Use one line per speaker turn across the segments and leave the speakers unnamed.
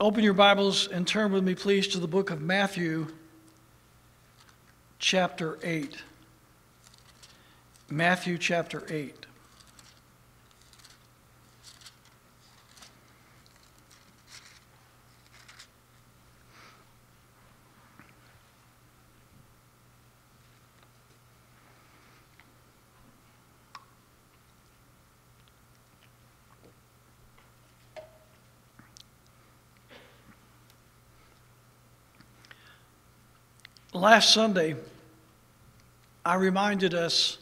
Open your Bibles and turn with me, please, to the book of Matthew, chapter 8. Matthew chapter 8. Last Sunday, I reminded us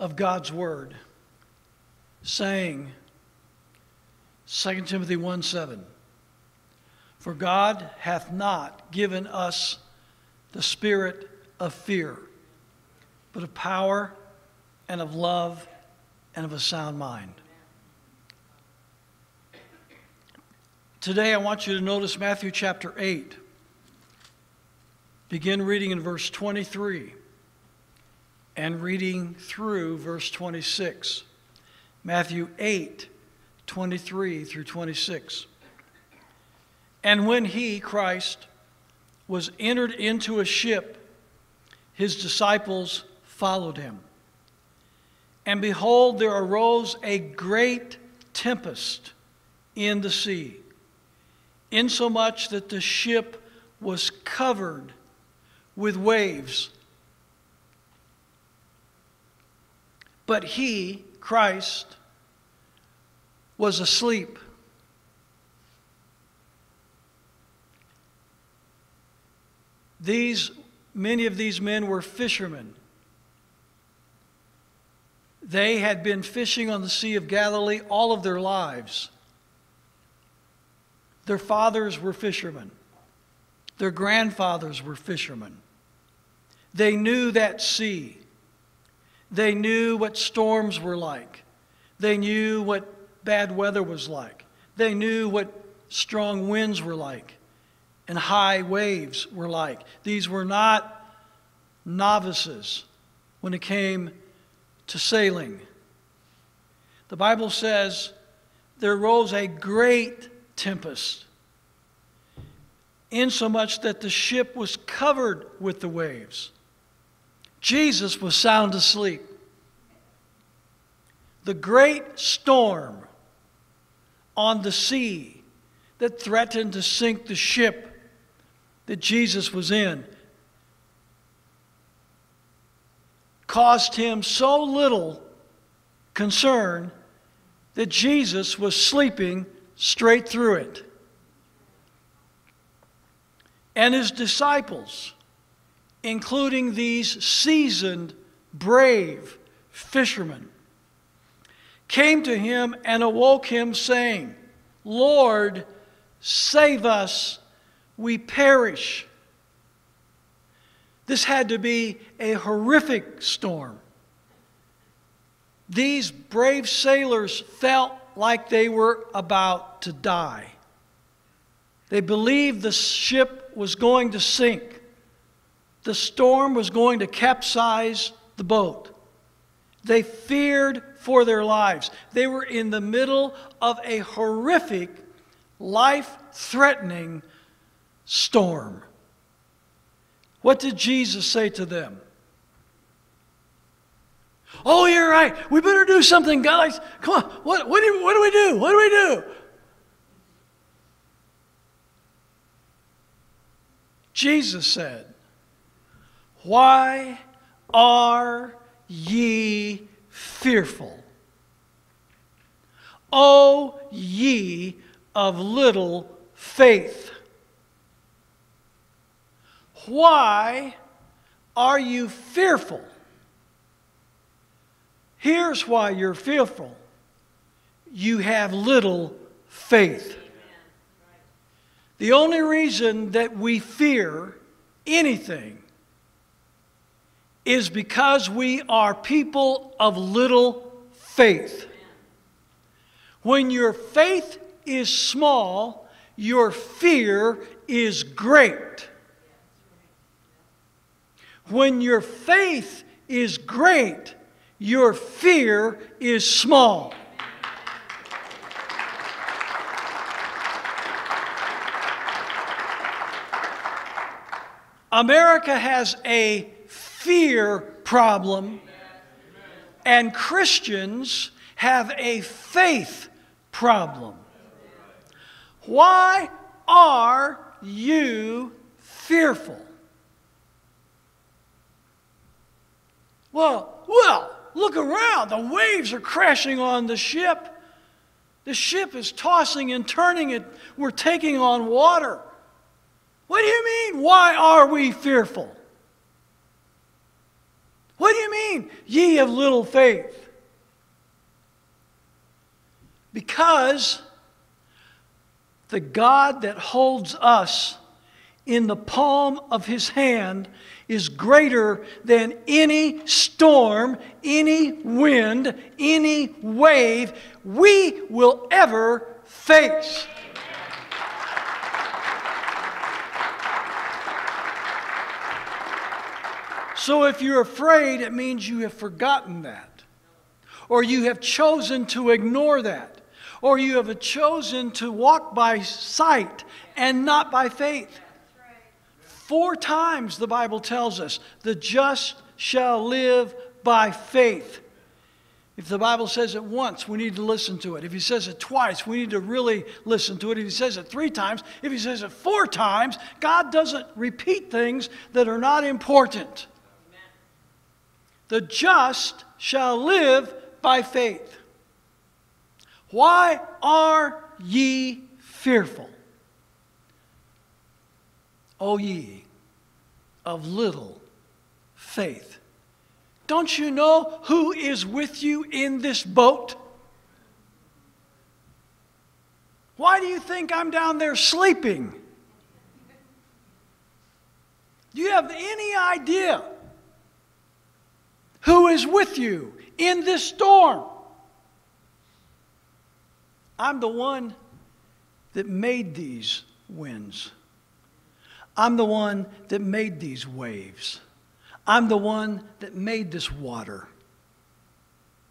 of God's Word, saying, 2 Timothy 1 7, For God hath not given us the spirit of fear, but of power and of love and of a sound mind. Today, I want you to notice Matthew chapter 8 Begin reading in verse 23 and reading through verse 26. Matthew 8, 23 through 26. And when he, Christ, was entered into a ship, his disciples followed him. And behold, there arose a great tempest in the sea, insomuch that the ship was covered with waves. But he, Christ, was asleep. These, many of these men were fishermen. They had been fishing on the Sea of Galilee all of their lives. Their fathers were fishermen. Their grandfathers were fishermen. They knew that sea. They knew what storms were like. They knew what bad weather was like. They knew what strong winds were like and high waves were like. These were not novices when it came to sailing. The Bible says there rose a great tempest, insomuch that the ship was covered with the waves. Jesus was sound asleep. The great storm on the sea that threatened to sink the ship that Jesus was in caused him so little concern that Jesus was sleeping straight through it. And his disciples including these seasoned, brave fishermen, came to him and awoke him, saying, Lord, save us, we perish. This had to be a horrific storm. These brave sailors felt like they were about to die. They believed the ship was going to sink the storm was going to capsize the boat. They feared for their lives. They were in the middle of a horrific, life threatening storm. What did Jesus say to them? Oh, you're right. We better do something, guys. Come on. What, what, do, what do we do? What do we do? Jesus said, why are ye fearful? O ye of little faith. Why are you fearful? Here's why you're fearful you have little faith. The only reason that we fear anything is because we are people of little faith. When your faith is small, your fear is great. When your faith is great, your fear is small. America has a fear problem, and Christians have a faith problem. Why are you fearful? Well, well, look around. The waves are crashing on the ship. The ship is tossing and turning it. We're taking on water. What do you mean? Why are we fearful? What do you mean, ye of little faith? Because the God that holds us in the palm of his hand is greater than any storm, any wind, any wave we will ever face. So if you're afraid, it means you have forgotten that. Or you have chosen to ignore that. Or you have chosen to walk by sight and not by faith. Four times the Bible tells us the just shall live by faith. If the Bible says it once, we need to listen to it. If he says it twice, we need to really listen to it. If he says it three times, if he says it four times, God doesn't repeat things that are not important. The just shall live by faith. Why are ye fearful? O ye of little faith. Don't you know who is with you in this boat? Why do you think I'm down there sleeping? Do you have any idea who is with you in this storm. I'm the one that made these winds. I'm the one that made these waves. I'm the one that made this water.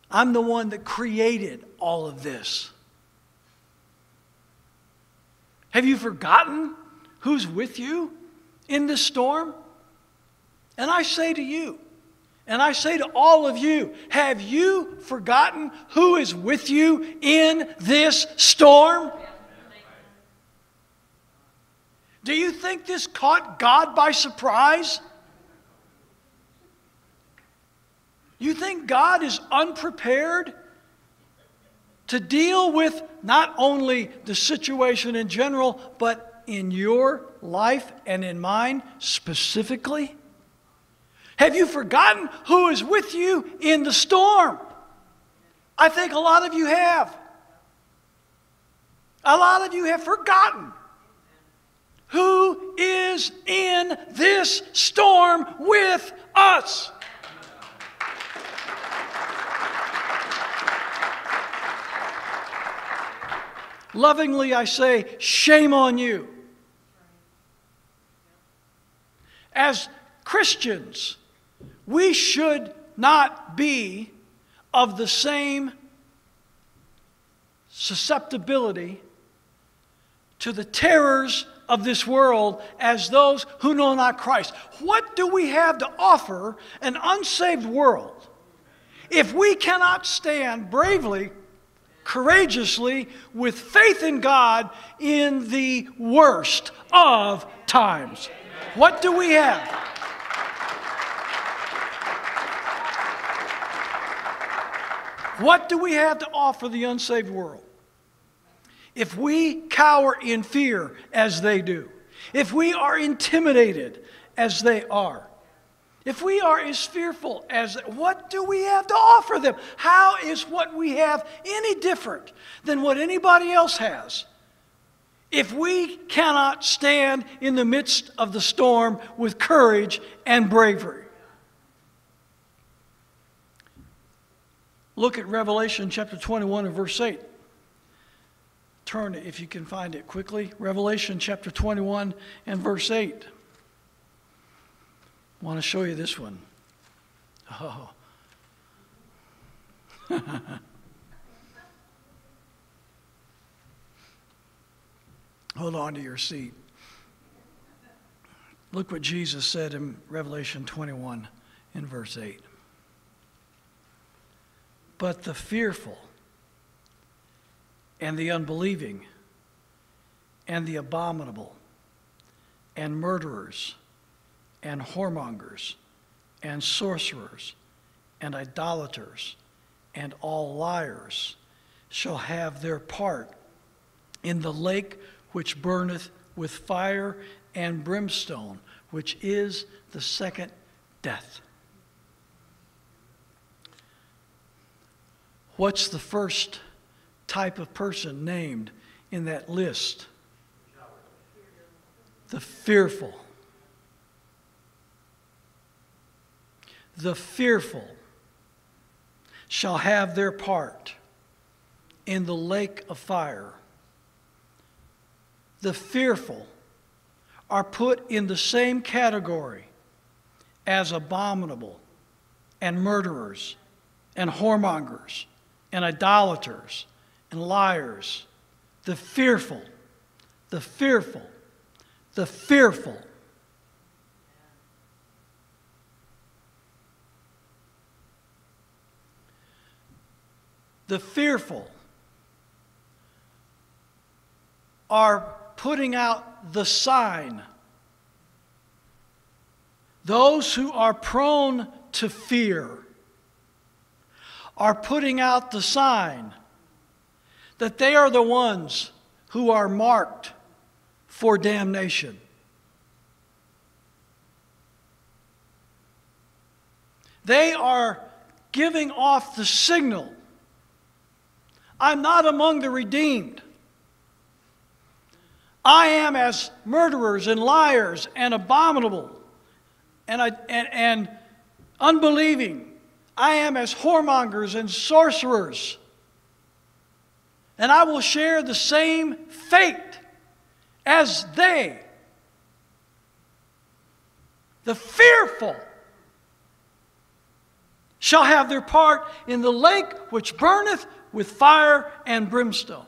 I'm the one that created all of this. Have you forgotten who's with you in this storm? And I say to you, and I say to all of you, have you forgotten who is with you in this storm? Do you think this caught God by surprise? You think God is unprepared to deal with not only the situation in general, but in your life and in mine specifically? Have you forgotten who is with you in the storm? I think a lot of you have. A lot of you have forgotten who is in this storm with us. Lovingly, I say, shame on you. As Christians, we should not be of the same susceptibility to the terrors of this world as those who know not Christ. What do we have to offer an unsaved world if we cannot stand bravely, courageously, with faith in God in the worst of times? What do we have? What do we have to offer the unsaved world? If we cower in fear as they do, if we are intimidated as they are, if we are as fearful as, what do we have to offer them? How is what we have any different than what anybody else has? If we cannot stand in the midst of the storm with courage and bravery, Look at Revelation chapter 21 and verse 8. Turn it if you can find it quickly. Revelation chapter 21 and verse 8. I want to show you this one. Oh. Hold on to your seat. Look what Jesus said in Revelation 21 in verse 8. But the fearful and the unbelieving and the abominable and murderers and whoremongers and sorcerers and idolaters and all liars shall have their part in the lake which burneth with fire and brimstone, which is the second death. What's the first type of person named in that list? The fearful. The fearful shall have their part in the lake of fire. The fearful are put in the same category as abominable and murderers and whoremongers and idolaters and liars. The fearful, the fearful, the fearful. The fearful are putting out the sign. Those who are prone to fear are putting out the sign that they are the ones who are marked for damnation. They are giving off the signal I'm not among the redeemed. I am as murderers and liars and abominable and, and, and unbelieving. I am as whoremongers and sorcerers. And I will share the same fate as they. The fearful shall have their part in the lake which burneth with fire and brimstone.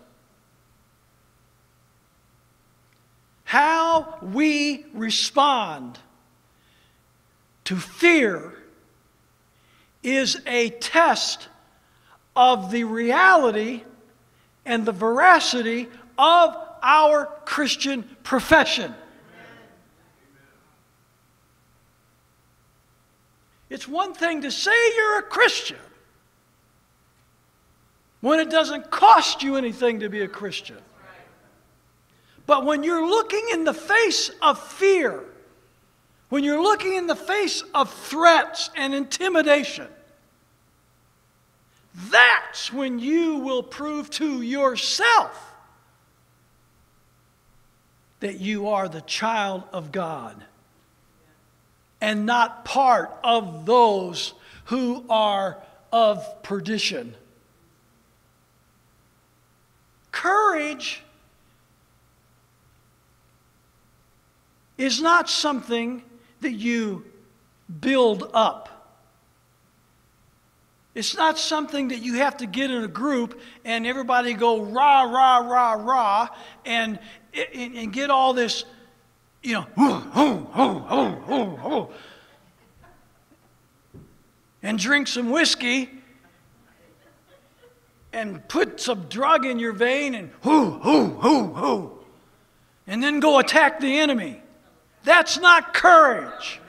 How we respond to fear is a test of the reality and the veracity of our Christian profession. It's one thing to say you're a Christian when it doesn't cost you anything to be a Christian. But when you're looking in the face of fear, when you're looking in the face of threats and intimidation, that's when you will prove to yourself that you are the child of God and not part of those who are of perdition. Courage is not something that you build up. It's not something that you have to get in a group and everybody go rah, rah, rah, rah, and, and, and get all this, you know, and drink some whiskey and put some drug in your vein and hoo, hoo, hoo, hoo, and then go attack the enemy. That's not courage.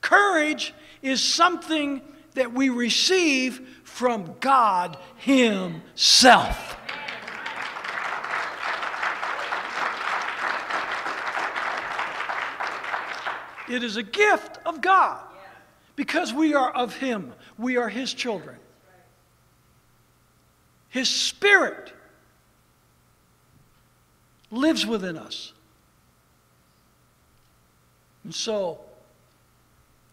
Courage is something that we receive from God Himself. It is a gift of God because we are of Him. We are His children. His Spirit lives within us. And so,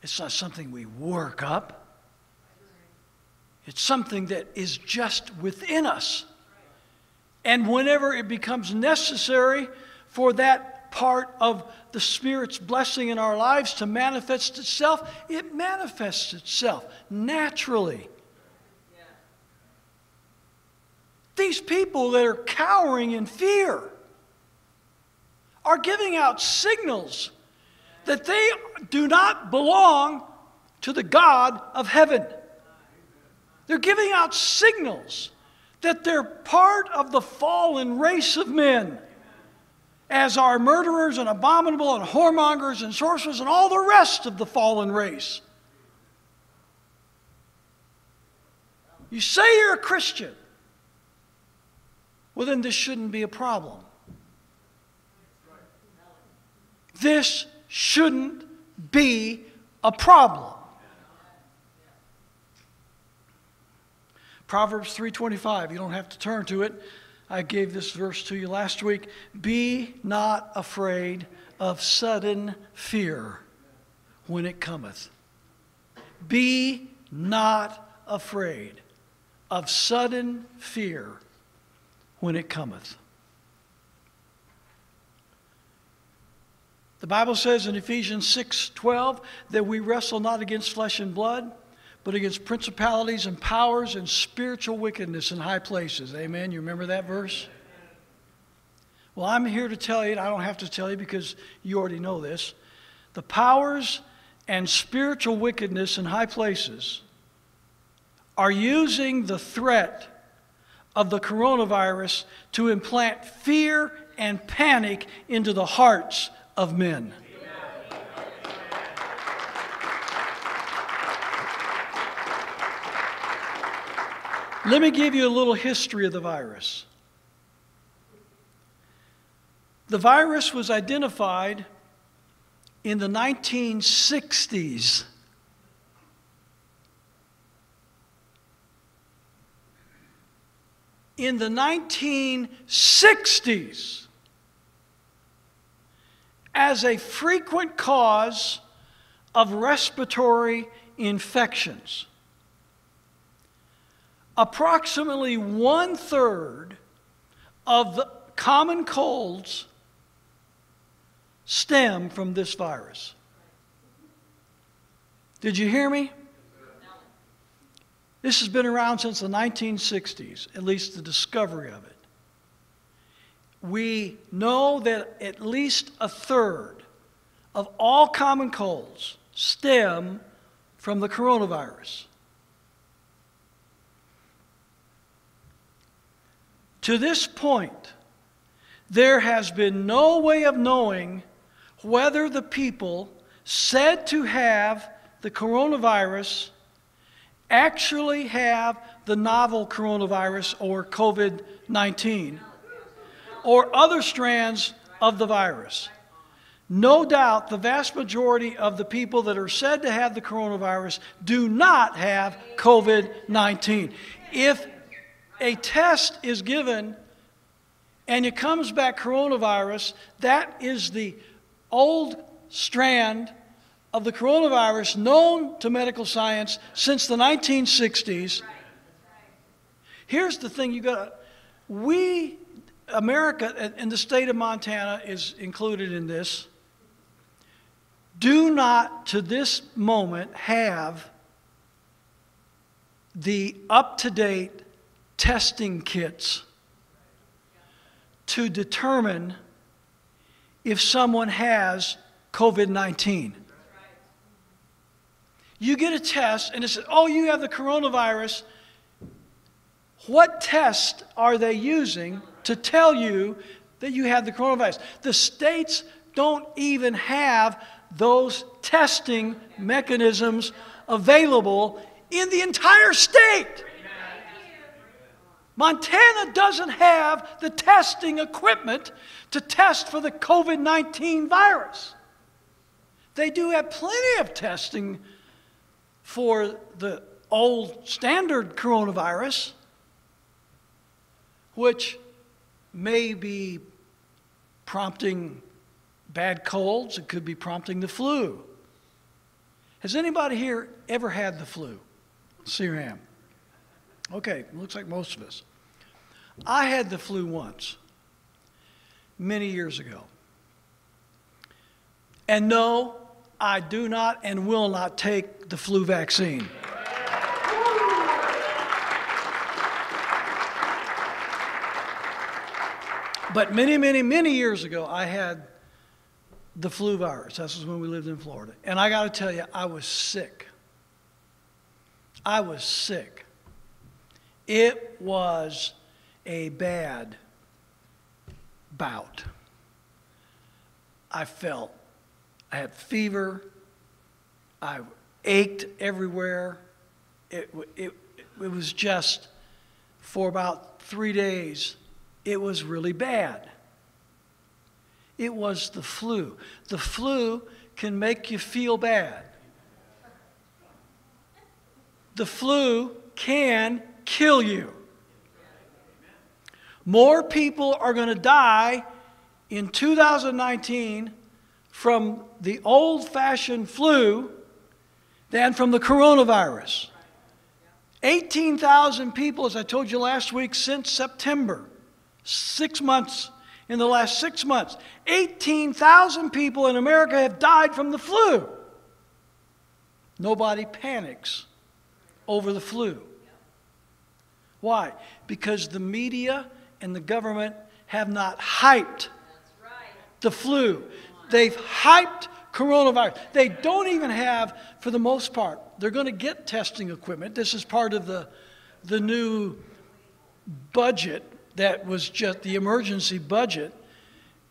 it's not something we work up. It's something that is just within us. And whenever it becomes necessary for that part of the Spirit's blessing in our lives to manifest itself, it manifests itself naturally. These people that are cowering in fear, are giving out signals that they do not belong to the God of heaven. They're giving out signals that they're part of the fallen race of men, as are murderers and abominable and whoremongers and sorcerers and all the rest of the fallen race. You say you're a Christian. Well, then this shouldn't be a problem. This shouldn't be a problem. Proverbs 3:25, you don't have to turn to it. I gave this verse to you last week. Be not afraid of sudden fear when it cometh. Be not afraid of sudden fear when it cometh. The Bible says in Ephesians 6:12 that we wrestle not against flesh and blood, but against principalities and powers and spiritual wickedness in high places. Amen. You remember that verse? Well, I'm here to tell you, I don't have to tell you because you already know this. The powers and spiritual wickedness in high places are using the threat of the coronavirus to implant fear and panic into the hearts of men. Let me give you a little history of the virus. The virus was identified in the 1960s. in the 1960s as a frequent cause of respiratory infections. Approximately one third of the common colds stem from this virus. Did you hear me? This has been around since the 1960s, at least the discovery of it. We know that at least a third of all common colds stem from the coronavirus. To this point, there has been no way of knowing whether the people said to have the coronavirus actually have the novel coronavirus or COVID 19 or other strands of the virus. No doubt the vast majority of the people that are said to have the coronavirus do not have COVID 19. If a test is given and it comes back coronavirus, that is the old strand of the coronavirus known to medical science since the 1960s. Here's the thing you got to we America and the state of Montana is included in this do not to this moment have the up to date testing kits to determine if someone has COVID 19. You get a test and it says, oh, you have the coronavirus. What test are they using to tell you that you have the coronavirus? The states don't even have those testing mechanisms available in the entire state. Montana doesn't have the testing equipment to test for the COVID 19 virus. They do have plenty of testing for the old standard coronavirus, which may be prompting bad colds, it could be prompting the flu. Has anybody here ever had the flu? Hand. Okay, looks like most of us. I had the flu once, many years ago. And no, I do not and will not take the flu vaccine. But many, many, many years ago, I had the flu virus. This was when we lived in Florida. And I got to tell you, I was sick. I was sick. It was a bad bout. I felt, I had fever, I ached everywhere. It, it, it was just, for about three days, it was really bad. It was the flu. The flu can make you feel bad. The flu can kill you. More people are going to die in 2019 from the old fashioned flu than from the coronavirus. 18,000 people, as I told you last week, since September. Six months, in the last six months. 18,000 people in America have died from the flu. Nobody panics over the flu. Why? Because the media and the government have not hyped the flu. They've hyped coronavirus. They don't even have, for the most part, they're going to get testing equipment. This is part of the, the new budget that was just the emergency budget.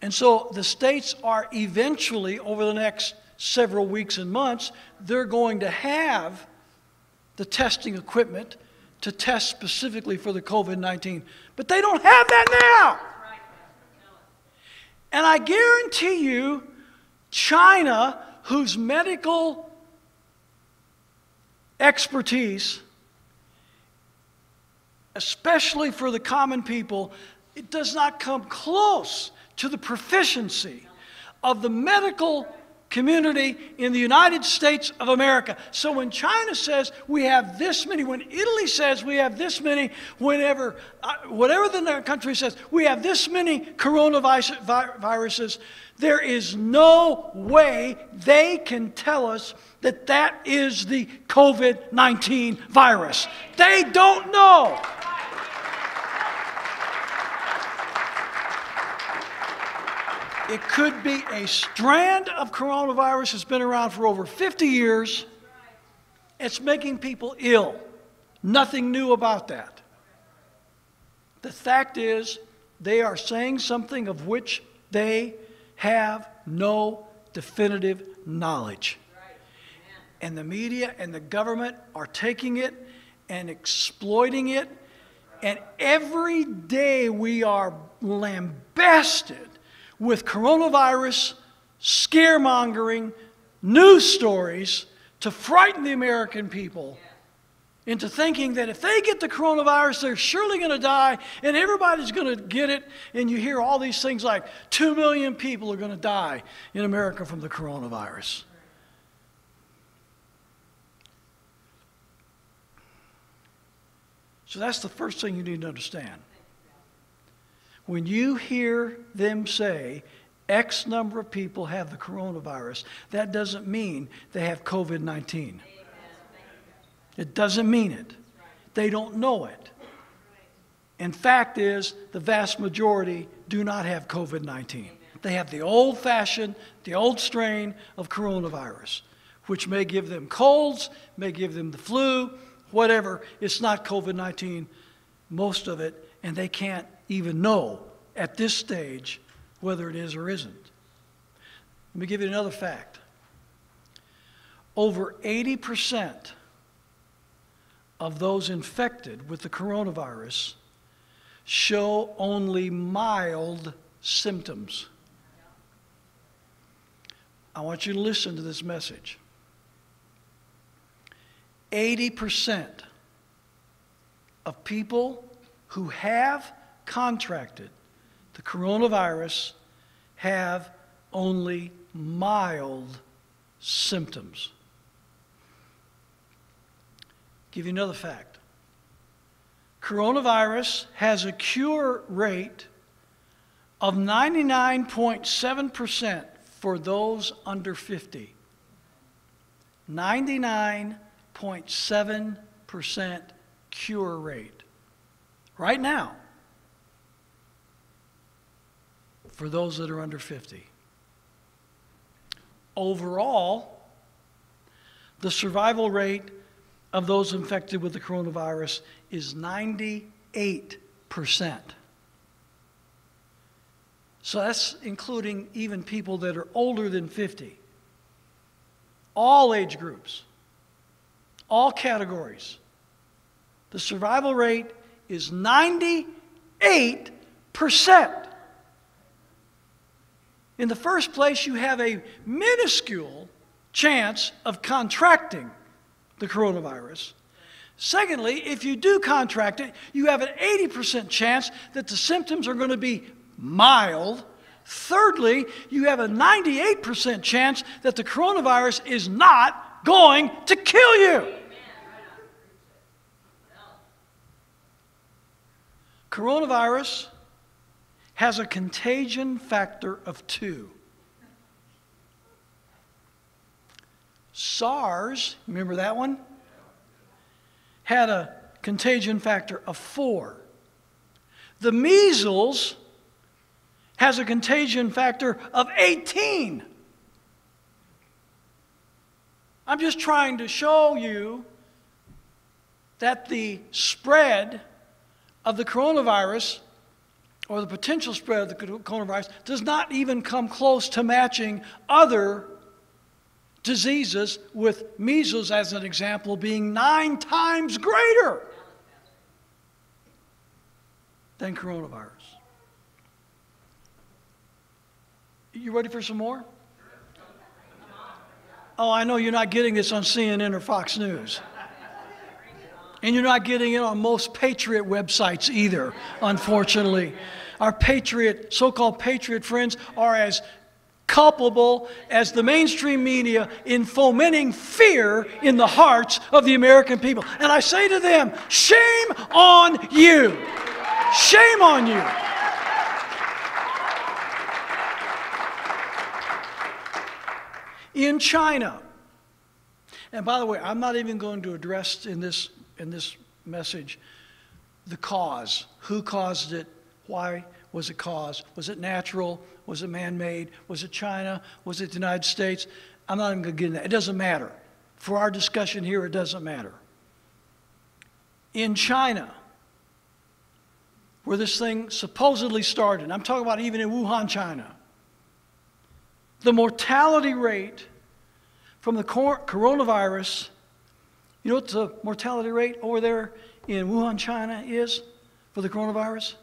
And so the states are eventually, over the next several weeks and months, they're going to have the testing equipment to test specifically for the COVID 19. But they don't have that now. And I guarantee you, China, whose medical expertise, especially for the common people, it does not come close to the proficiency of the medical community in the United States of America. So when China says we have this many, when Italy says we have this many, whenever, uh, whatever the country says, we have this many coronaviruses, there is no way they can tell us that that is the COVID 19 virus. They don't know. It could be a strand of coronavirus that's been around for over 50 years. It's making people ill. Nothing new about that. The fact is, they are saying something of which they have no definitive knowledge. And the media and the government are taking it and exploiting it. And every day we are lambasted with coronavirus scaremongering news stories to frighten the American people into thinking that if they get the coronavirus, they're surely going to die and everybody's going to get it. And you hear all these things like 2 million people are going to die in America from the coronavirus. So that's the first thing you need to understand. When you hear them say X number of people have the coronavirus, that doesn't mean they have COVID 19. It doesn't mean it. They don't know it. And fact is, the vast majority do not have COVID 19. They have the old fashioned, the old strain of coronavirus, which may give them colds, may give them the flu, whatever. It's not COVID 19, most of it, and they can't even know at this stage whether it is or isn't. Let me give you another fact. Over 80% of those infected with the coronavirus show only mild symptoms. I want you to listen to this message. 80% of people who have contracted the coronavirus have only mild symptoms. Give you another fact. Coronavirus has a cure rate of 99.7% for those under 50. 99.7% cure rate. Right now. for those that are under 50. Overall, the survival rate of those infected with the coronavirus is 98%. So that's including even people that are older than 50. All age groups, all categories. The survival rate is 98%. In the first place, you have a minuscule chance of contracting the coronavirus. Secondly, if you do contract it, you have an 80% chance that the symptoms are going to be mild. Thirdly, you have a 98% chance that the coronavirus is not going to kill you. Coronavirus has a contagion factor of two. SARS, remember that one? Had a contagion factor of four. The measles has a contagion factor of 18. I'm just trying to show you that the spread of the coronavirus or the potential spread of the coronavirus does not even come close to matching other diseases, with measles, as an example, being nine times greater than coronavirus. You ready for some more? Oh, I know you're not getting this on CNN or Fox News. And you're not getting it on most patriot websites either, unfortunately. Our patriot, so called patriot friends, are as culpable as the mainstream media in fomenting fear in the hearts of the American people. And I say to them, shame on you! Shame on you! In China, and by the way, I'm not even going to address in this in this message the cause. Who caused it? Why was it caused? Was it natural? Was it man made? Was it China? Was it the United States? I'm not even going to get into that. It doesn't matter. For our discussion here, it doesn't matter. In China, where this thing supposedly started, I'm talking about even in Wuhan, China, the mortality rate from the coronavirus you know what the mortality rate over there in Wuhan, China is for the coronavirus?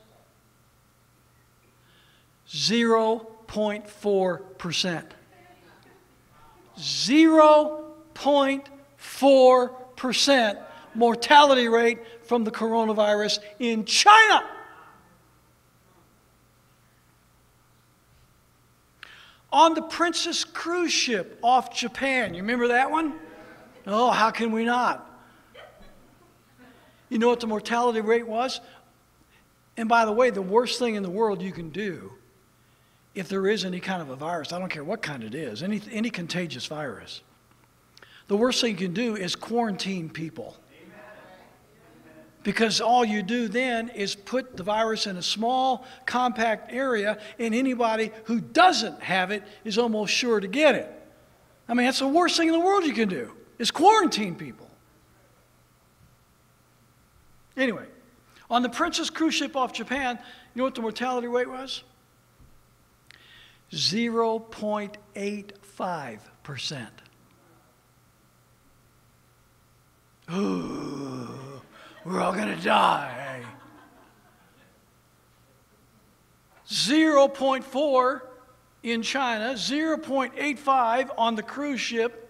0.4%. 0.4% mortality rate from the coronavirus in China. On the Princess cruise ship off Japan, you remember that one? Oh, how can we not? You know what the mortality rate was? And by the way, the worst thing in the world you can do, if there is any kind of a virus, I don't care what kind it is, any, any contagious virus, the worst thing you can do is quarantine people. Because all you do then is put the virus in a small, compact area, and anybody who doesn't have it is almost sure to get it. I mean, that's the worst thing in the world you can do is quarantine people. Anyway, on the Princess cruise ship off Japan, you know what the mortality rate was? 0.85%. Ooh, we're all going to die. 0.4 in China, 0.85 on the cruise ship,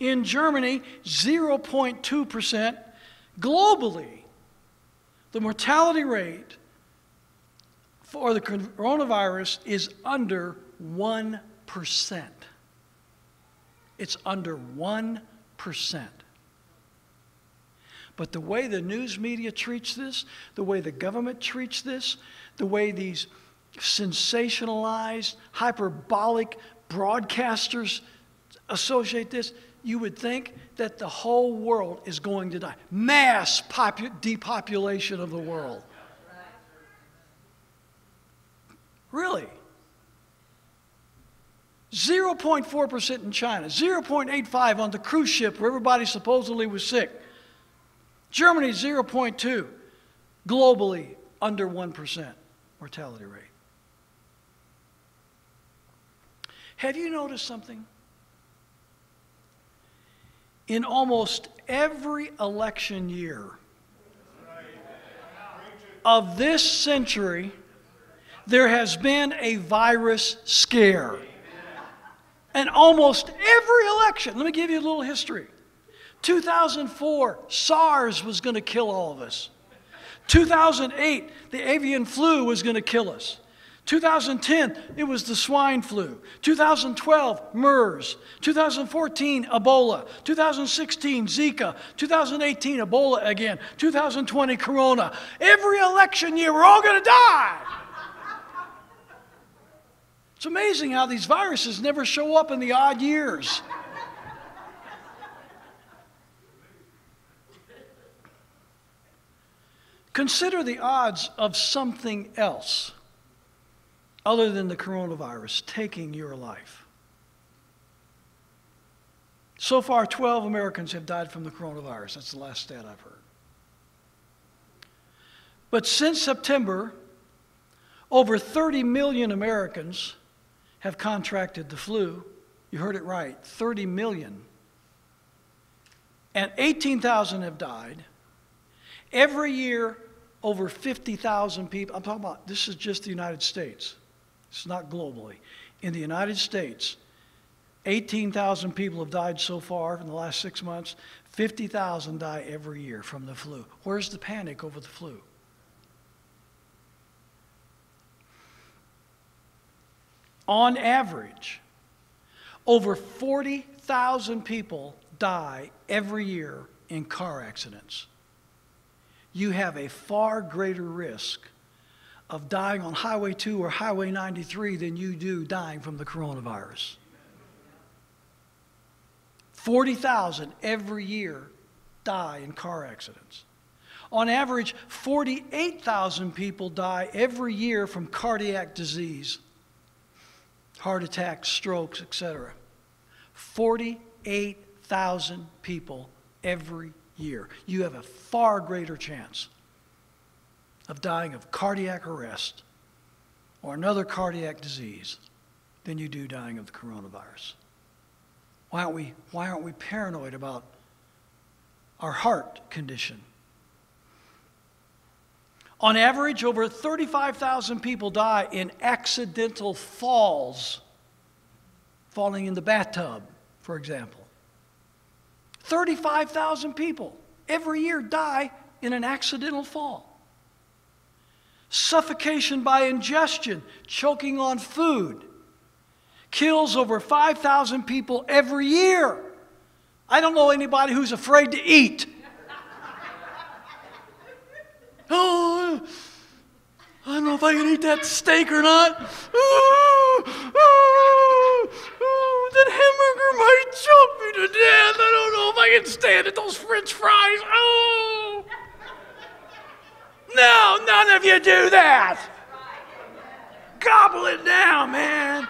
in Germany, 0.2%. Globally, the mortality rate for the coronavirus is under 1%. It's under 1%. But the way the news media treats this, the way the government treats this, the way these sensationalized, hyperbolic broadcasters associate this, you would think that the whole world is going to die. Mass depopulation of the world. Really? 0.4% in China, 0.85 on the cruise ship where everybody supposedly was sick. Germany, 0.2. Globally, under 1% mortality rate. Have you noticed something? In almost every election year of this century, there has been a virus scare. And almost every election, let me give you a little history. 2004, SARS was going to kill all of us. 2008, the avian flu was going to kill us. 2010, it was the swine flu. 2012, MERS. 2014, Ebola. 2016, Zika. 2018, Ebola again. 2020, Corona. Every election year, we're all going to die. It's amazing how these viruses never show up in the odd years. Consider the odds of something else other than the coronavirus taking your life. So far, 12 Americans have died from the coronavirus. That's the last stat I've heard. But since September, over 30 million Americans have contracted the flu. You heard it right 30 million. And 18,000 have died. Every year, over 50,000 people, I'm talking about this is just the United States, it's not globally. In the United States, 18,000 people have died so far in the last six months. 50,000 die every year from the flu. Where's the panic over the flu? On average, over 40,000 people die every year in car accidents. You have a far greater risk of dying on Highway 2 or Highway 93 than you do dying from the coronavirus. 40,000 every year die in car accidents. On average, 48,000 people die every year from cardiac disease, heart attacks, strokes, etc. 48,000 people every year. You have a far greater chance of dying of cardiac arrest or another cardiac disease than you do dying of the coronavirus. Why aren't we, why aren't we paranoid about our heart condition? On average, over 35,000 people die in accidental falls, falling in the bathtub, for example. 35,000 people every year die in an accidental fall. Suffocation by ingestion, choking on food, kills over 5,000 people every year. I don't know anybody who's afraid to eat. oh, I don't know if I can eat that steak or not. Oh, oh, oh, that hamburger might choke me to death. I don't know if I can stand it. Those french fries. Oh. No, none of you do that. Gobble it down, man.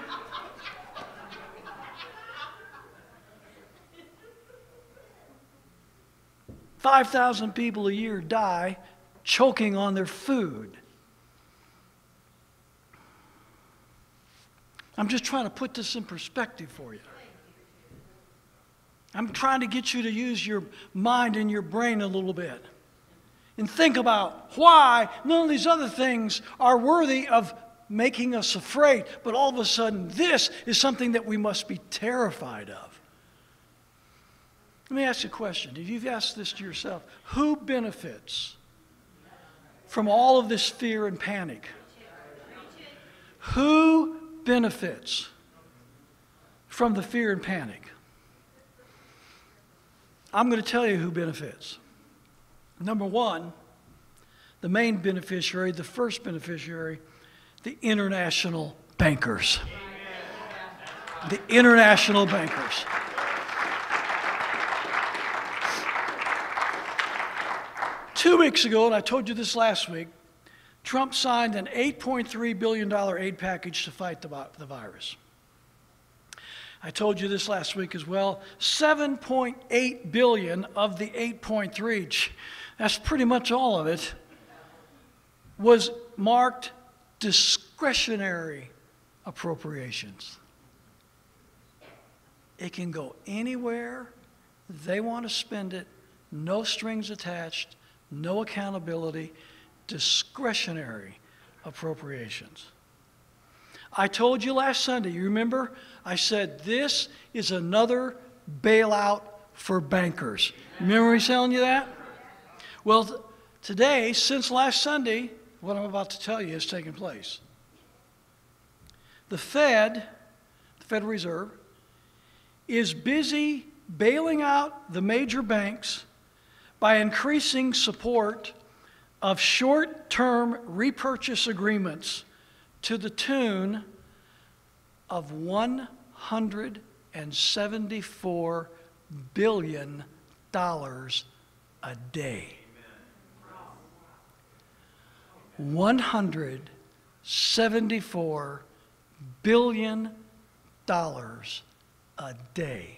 Five thousand people a year die choking on their food. I'm just trying to put this in perspective for you. I'm trying to get you to use your mind and your brain a little bit and think about why none of these other things are worthy of making us afraid, but all of a sudden this is something that we must be terrified of. Let me ask you a question. If you've asked this to yourself, who benefits from all of this fear and panic? Who benefits from the fear and panic? I'm going to tell you who benefits. Number one, the main beneficiary, the first beneficiary, the international bankers. The international bankers. Two weeks ago, and I told you this last week, Trump signed an $8.3 billion aid package to fight the, the virus. I told you this last week as well. 7.8 billion of the 8.3, that's pretty much all of it, was marked discretionary appropriations. It can go anywhere they want to spend it, no strings attached, no accountability, discretionary appropriations. I told you last Sunday, you remember? I said this is another bailout for bankers. Remember me telling you that? Well, today, since last Sunday, what I'm about to tell you has taken place. The Fed, the Federal Reserve, is busy bailing out the major banks by increasing support of short term repurchase agreements to the tune of $174 billion a day. $174 billion a day.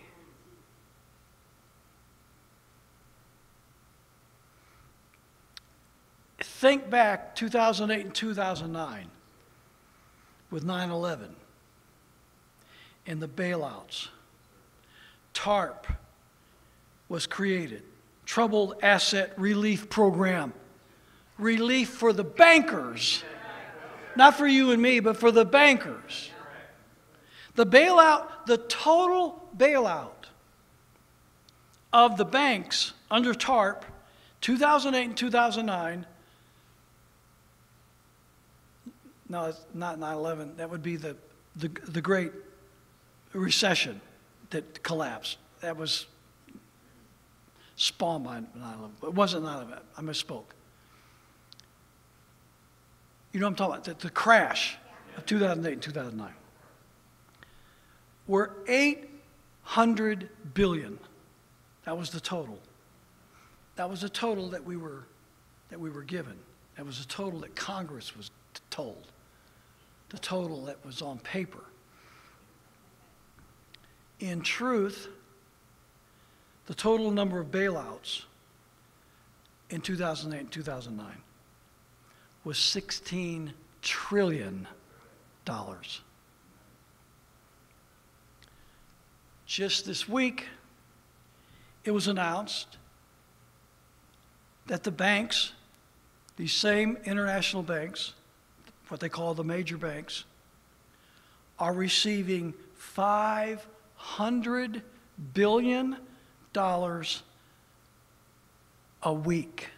Think back 2008 and 2009 with 9 11 and the bailouts. TARP was created, Troubled Asset Relief Program. Relief for the bankers, not for you and me, but for the bankers. The bailout, the total bailout of the banks under TARP, 2008 and 2009, no, it's not 9 11. That would be the, the, the Great Recession that collapsed. That was spawned by 9 11. It wasn't 9 11. I misspoke. You know what I'm talking about? The, the crash of 2008 and 2009 were 800 billion. That was the total. That was the total that we were, that we were given. That was the total that Congress was told the total that was on paper. In truth, the total number of bailouts in 2008 and 2009 was 16 trillion dollars. Just this week, it was announced that the banks, these same international banks, what they call the major banks, are receiving $500 billion a week.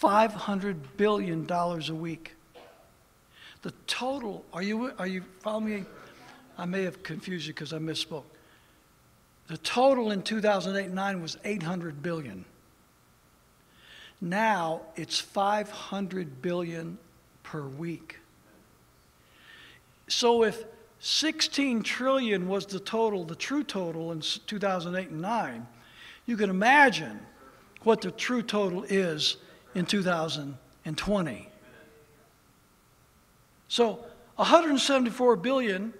$500 billion a week. The total, are you, are you following me? I may have confused you because I misspoke. The total in 2008 9 was 800 billion. Now it's 500 billion per week. So if 16 trillion was the total, the true total in 2008 and 9, you can imagine what the true total is in 2020. So 174 billion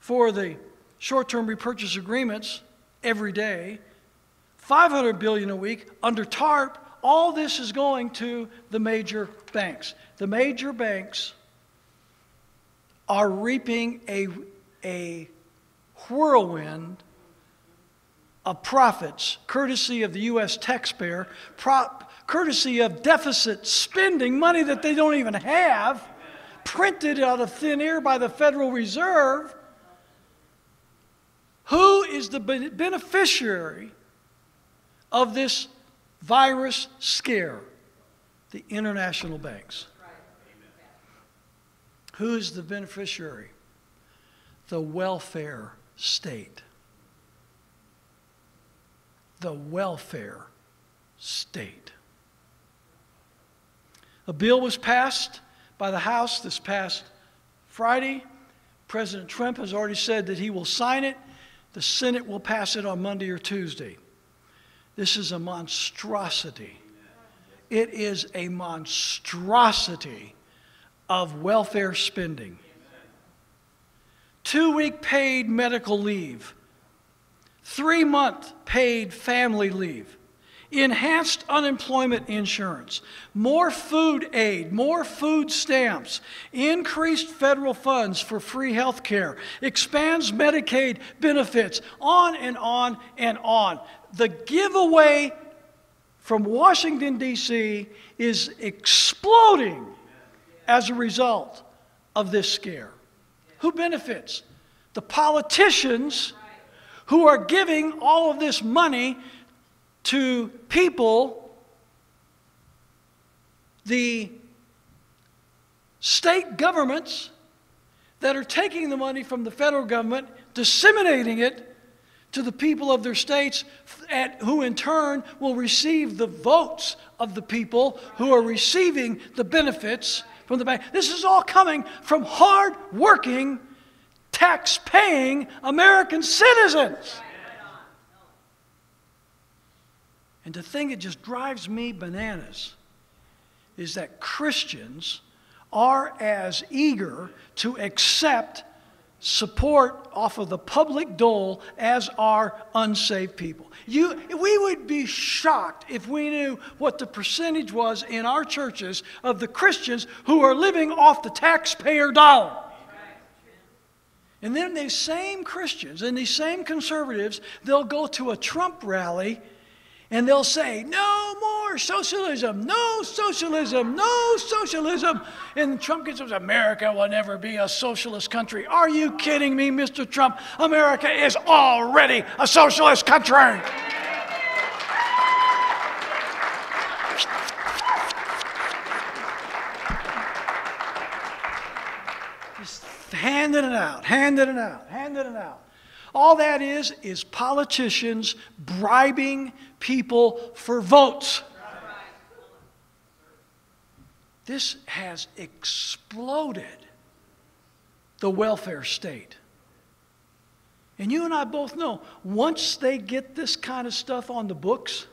for the short-term repurchase agreements every day, 500 billion a week under TARP all this is going to the major banks. The major banks are reaping a, a whirlwind of profits, courtesy of the U.S. taxpayer, prop, courtesy of deficit spending, money that they don't even have, printed out of thin air by the Federal Reserve. Who is the beneficiary of this virus scare the international banks. Who's the beneficiary? The welfare state. The welfare state. A bill was passed by the House this past Friday. President Trump has already said that he will sign it. The Senate will pass it on Monday or Tuesday. This is a monstrosity. It is a monstrosity of welfare spending. two week paid medical leave, three month paid family leave, enhanced unemployment insurance, more food aid, more food stamps, increased federal funds for free health care, expands Medicaid benefits, on and on and on. The giveaway from Washington, D.C. is exploding as a result of this scare. Who benefits? The politicians who are giving all of this money to people, the state governments that are taking the money from the federal government, disseminating it to the people of their states, at, who in turn will receive the votes of the people who are receiving the benefits from the bank. This is all coming from hard working, tax paying American citizens. And the thing that just drives me bananas is that Christians are as eager to accept support off of the public dole as are unsaved people. You, we would be shocked if we knew what the percentage was in our churches of the Christians who are living off the taxpayer dollar. And then these same Christians and these same conservatives, they'll go to a Trump rally and they'll say, no more socialism, no socialism, no socialism. And Trump gets up, America will never be a socialist country. Are you kidding me, Mr. Trump? America is already a socialist country. Just handing it out, handing it out, handing it out. All that is, is politicians bribing people for votes. This has exploded the welfare state. And you and I both know once they get this kind of stuff on the books,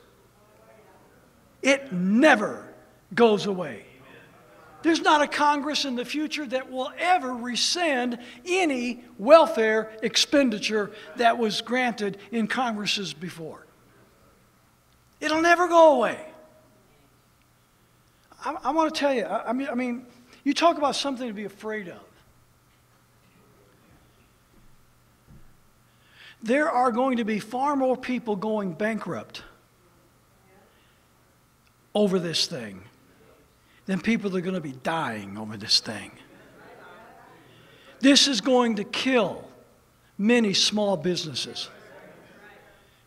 it never goes away. There's not a Congress in the future that will ever rescind any welfare expenditure that was granted in Congresses before. It'll never go away. I, I want to tell you, I, I, mean, I mean, you talk about something to be afraid of. There are going to be far more people going bankrupt over this thing then people are going to be dying over this thing. This is going to kill many small businesses.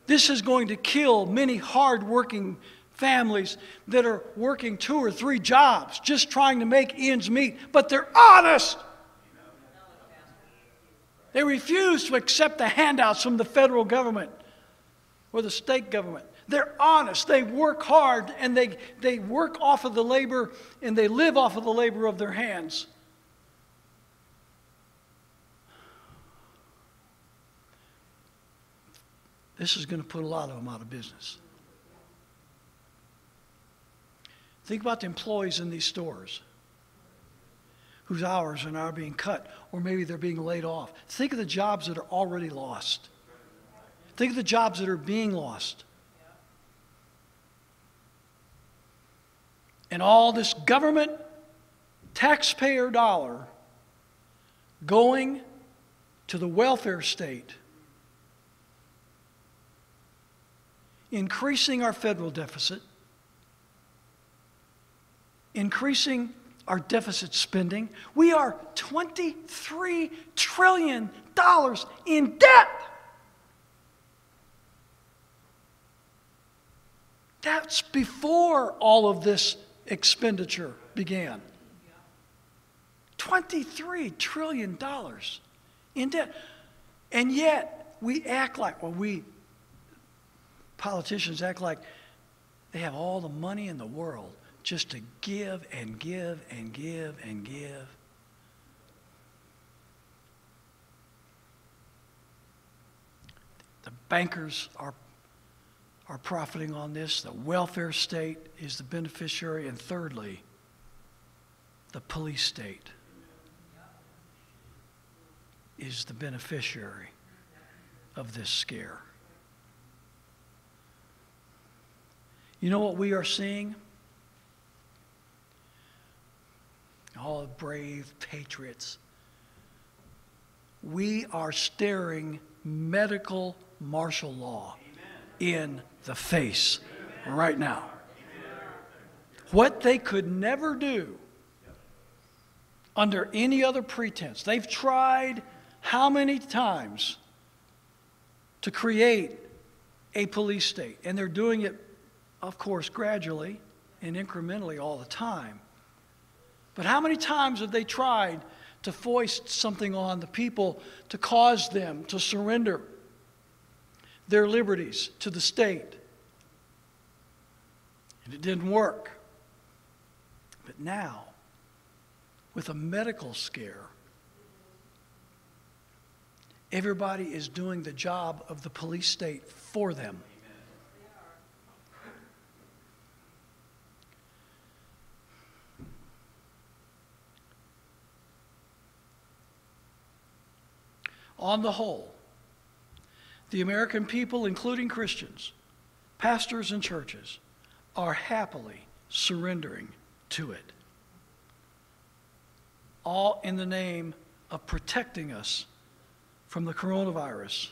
This is going to kill many hardworking families that are working two or three jobs just trying to make ends meet, but they're honest. They refuse to accept the handouts from the federal government or the state government. They're honest. They work hard and they, they work off of the labor and they live off of the labor of their hands. This is going to put a lot of them out of business. Think about the employees in these stores whose hours are now being cut, or maybe they're being laid off. Think of the jobs that are already lost. Think of the jobs that are being lost. And all this government taxpayer dollar going to the welfare state, increasing our federal deficit, increasing our deficit spending. We are $23 trillion in debt. That's before all of this expenditure began. $23 trillion in debt. And yet, we act like, well, we politicians act like they have all the money in the world just to give and give and give and give. The bankers are are profiting on this. The welfare state is the beneficiary. And thirdly, the police state. is the beneficiary of this scare. You know what we are seeing? All the brave patriots. We are staring medical martial law in the face right now. What they could never do under any other pretense. They've tried how many times to create a police state, and they're doing it, of course, gradually and incrementally all the time. But how many times have they tried to foist something on the people to cause them to surrender their liberties to the state? And it didn't work. But now, with a medical scare, everybody is doing the job of the police state for them. On the whole, the American people, including Christians, pastors, and churches, are happily surrendering to it. All in the name of protecting us from the coronavirus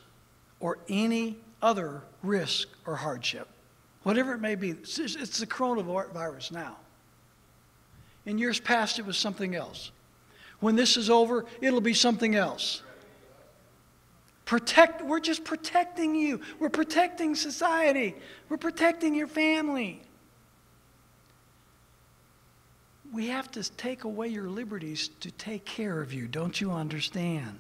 or any other risk or hardship, whatever it may be. It's the coronavirus now. In years past, it was something else. When this is over, it'll be something else. Protect, we're just protecting you. We're protecting society. We're protecting your family we have to take away your liberties to take care of you. Don't you understand?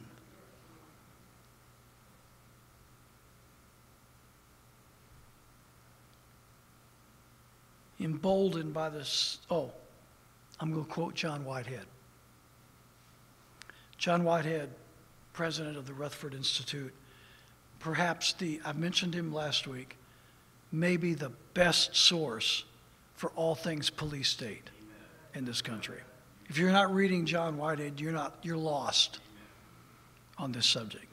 Emboldened by this, oh, I'm going to quote John Whitehead. John Whitehead, president of the Rutherford Institute, perhaps the, I mentioned him last week, maybe the best source for all things police state in this country. If you're not reading John Whitehead, you're not you're lost on this subject.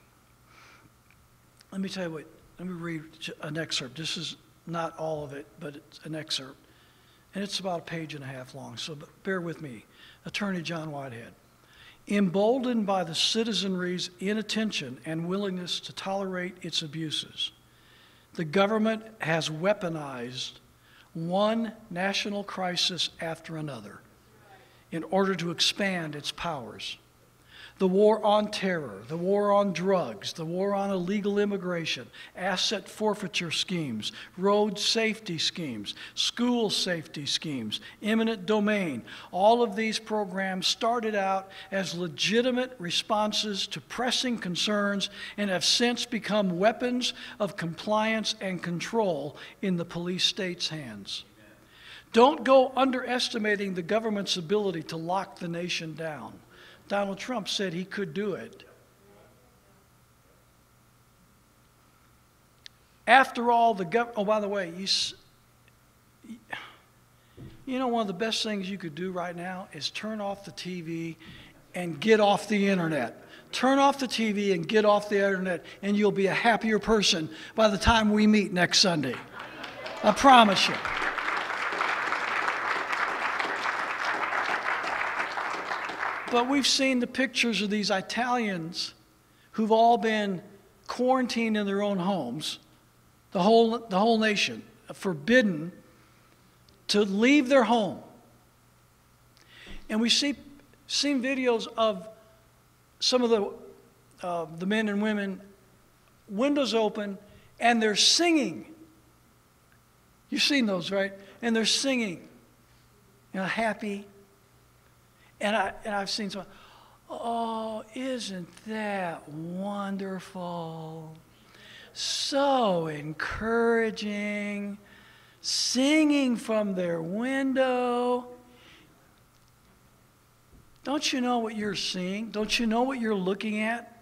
Let me tell you what. Let me read an excerpt. This is not all of it, but it's an excerpt, and it's about a page and a half long. So bear with me. Attorney John Whitehead. Emboldened by the citizenry's inattention and willingness to tolerate its abuses, the government has weaponized one national crisis after another in order to expand its powers. The war on terror, the war on drugs, the war on illegal immigration, asset forfeiture schemes, road safety schemes, school safety schemes, eminent domain. All of these programs started out as legitimate responses to pressing concerns and have since become weapons of compliance and control in the police state's hands. Don't go underestimating the government's ability to lock the nation down. Donald Trump said he could do it. After all, the government, oh, by the way, you, you know, one of the best things you could do right now is turn off the TV and get off the internet. Turn off the TV and get off the internet, and you'll be a happier person by the time we meet next Sunday. I promise you. But we've seen the pictures of these Italians who've all been quarantined in their own homes, the whole, the whole nation, forbidden to leave their home. And we see seen videos of some of the, uh, the men and women, windows open, and they're singing. You've seen those, right? And they're singing, you know, happy, and, I, and I've seen some, oh, isn't that wonderful? So encouraging, singing from their window. Don't you know what you're seeing? Don't you know what you're looking at?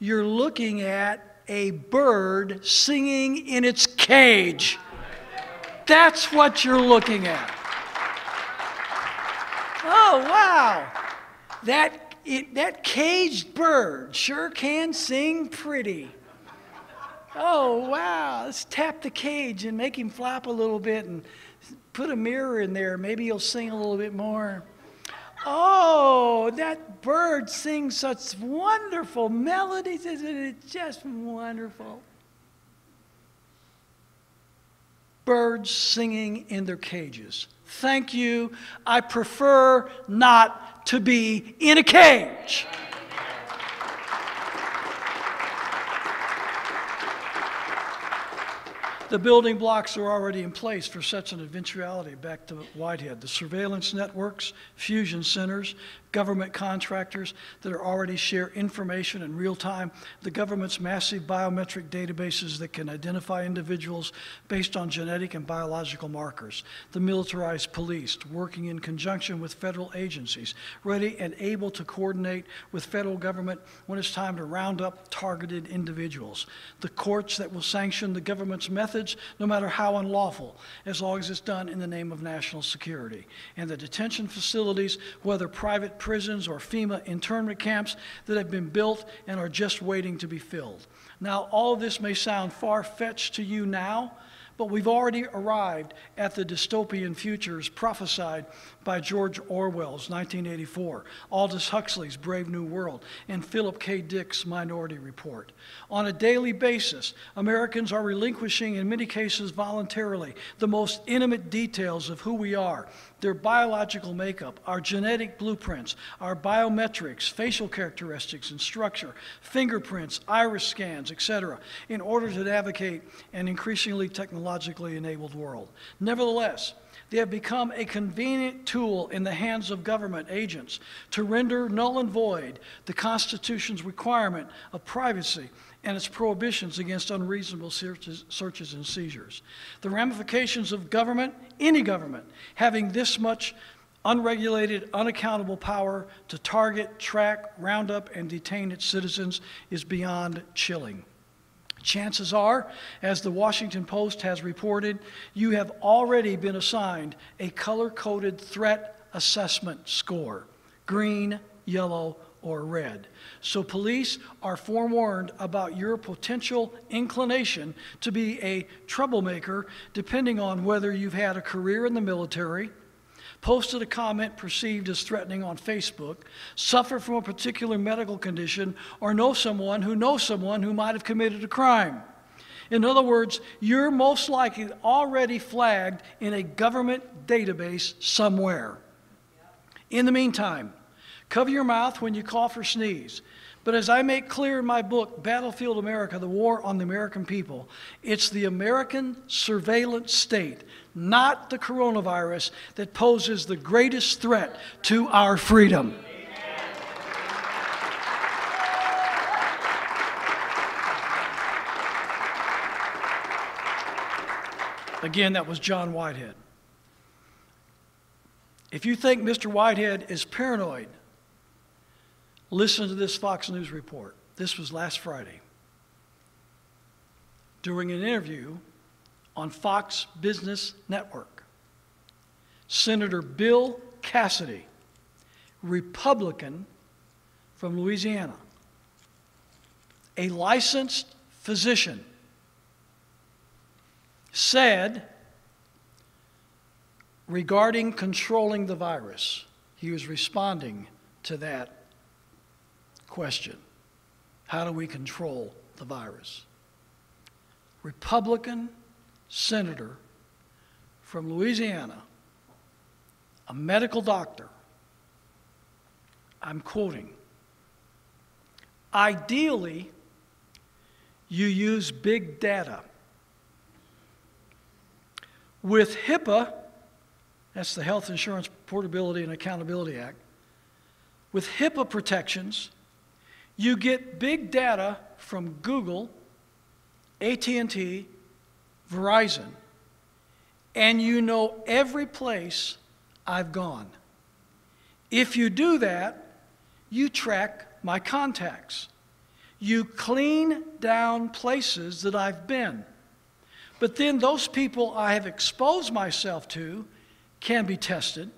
You're looking at a bird singing in its cage. That's what you're looking at. Oh, wow. That, it, that caged bird sure can sing pretty. Oh, wow. Let's tap the cage and make him flap a little bit and put a mirror in there. Maybe he'll sing a little bit more. Oh, that bird sings such wonderful melodies. Isn't it just wonderful? Birds singing in their cages. Thank you. I prefer not to be in a cage. The building blocks are already in place for such an eventuality back to Whitehead. The surveillance networks, fusion centers, government contractors that are already share information in real time, the government's massive biometric databases that can identify individuals based on genetic and biological markers, the militarized police working in conjunction with federal agencies, ready and able to coordinate with federal government when it's time to round up targeted individuals, the courts that will sanction the government's methods no matter how unlawful, as long as it's done in the name of national security, and the detention facilities, whether private prisons or FEMA internment camps that have been built and are just waiting to be filled. Now, all of this may sound far fetched to you now, but we've already arrived at the dystopian futures prophesied by George Orwell's 1984, Aldous Huxley's Brave New World, and Philip K. Dick's Minority Report. On a daily basis, Americans are relinquishing, in many cases voluntarily, the most intimate details of who we are their biological makeup, our genetic blueprints, our biometrics, facial characteristics and structure, fingerprints, iris scans, etc., in order to navigate an increasingly technologically enabled world. Nevertheless, they have become a convenient tool in the hands of government agents to render null and void the Constitution's requirement of privacy and its prohibitions against unreasonable searches, searches, and seizures. The ramifications of government, any government, having this much unregulated, unaccountable power to target, track, round up, and detain its citizens is beyond chilling. Chances are, as the Washington Post has reported, you have already been assigned a color coded threat assessment score green, yellow, or red. So police are forewarned about your potential inclination to be a troublemaker depending on whether you've had a career in the military, posted a comment perceived as threatening on Facebook, suffer from a particular medical condition, or know someone who knows someone who might have committed a crime. In other words, you're most likely already flagged in a government database somewhere. In the meantime, Cover your mouth when you cough or sneeze. But as I make clear in my book, Battlefield America The War on the American People, it's the American surveillance state, not the coronavirus, that poses the greatest threat to our freedom. Again, that was John Whitehead. If you think Mr. Whitehead is paranoid, Listen to this Fox News report. This was last Friday. During an interview on Fox Business Network, Senator Bill Cassidy, Republican from Louisiana, a licensed physician, said regarding controlling the virus, he was responding to that question. How do we control the virus? Republican senator from Louisiana, a medical doctor, I'm quoting, ideally, you use big data. With HIPAA, that's the Health Insurance Portability and Accountability Act, with HIPAA protections, you get big data from Google, AT&T, Verizon, and you know every place I've gone. If you do that, you track my contacts. You clean down places that I've been. But then those people I have exposed myself to can be tested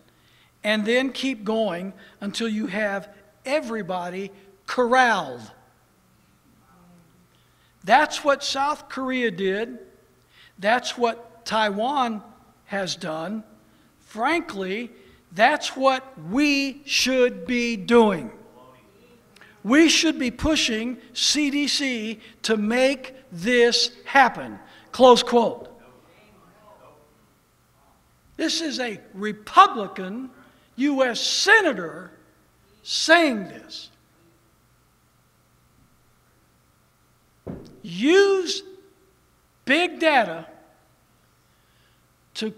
and then keep going until you have everybody corralled. That's what South Korea did. That's what Taiwan has done. Frankly, that's what we should be doing. We should be pushing CDC to make this happen. Close quote. This is a Republican U.S. Senator saying this. Use big data to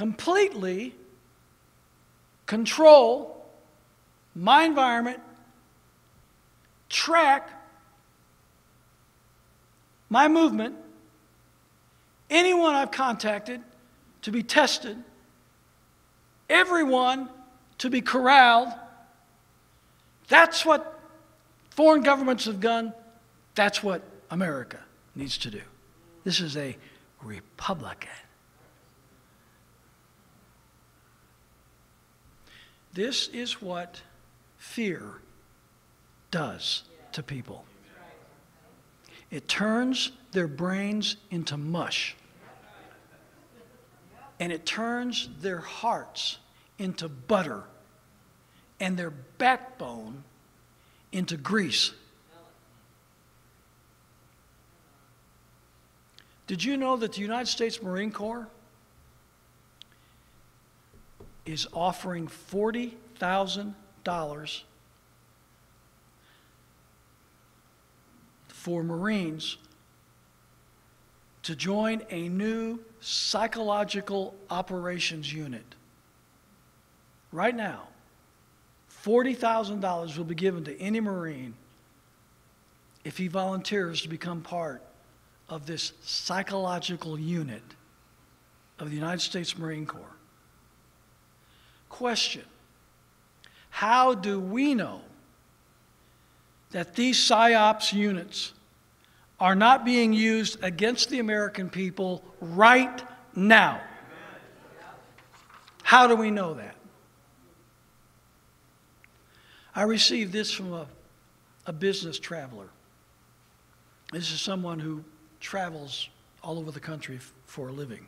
completely control my environment, track my movement, anyone I've contacted to be tested, everyone to be corralled. That's what foreign governments have done. That's what America needs to do. This is a Republican. This is what fear does to people. It turns their brains into mush. And it turns their hearts into butter and their backbone into grease. Did you know that the United States Marine Corps is offering $40,000 for Marines to join a new psychological operations unit. Right now, $40,000 will be given to any Marine if he volunteers to become part of this psychological unit of the United States Marine Corps. Question How do we know that these PSYOPs units are not being used against the American people right now. How do we know that? I received this from a, a business traveler. This is someone who travels all over the country for a living.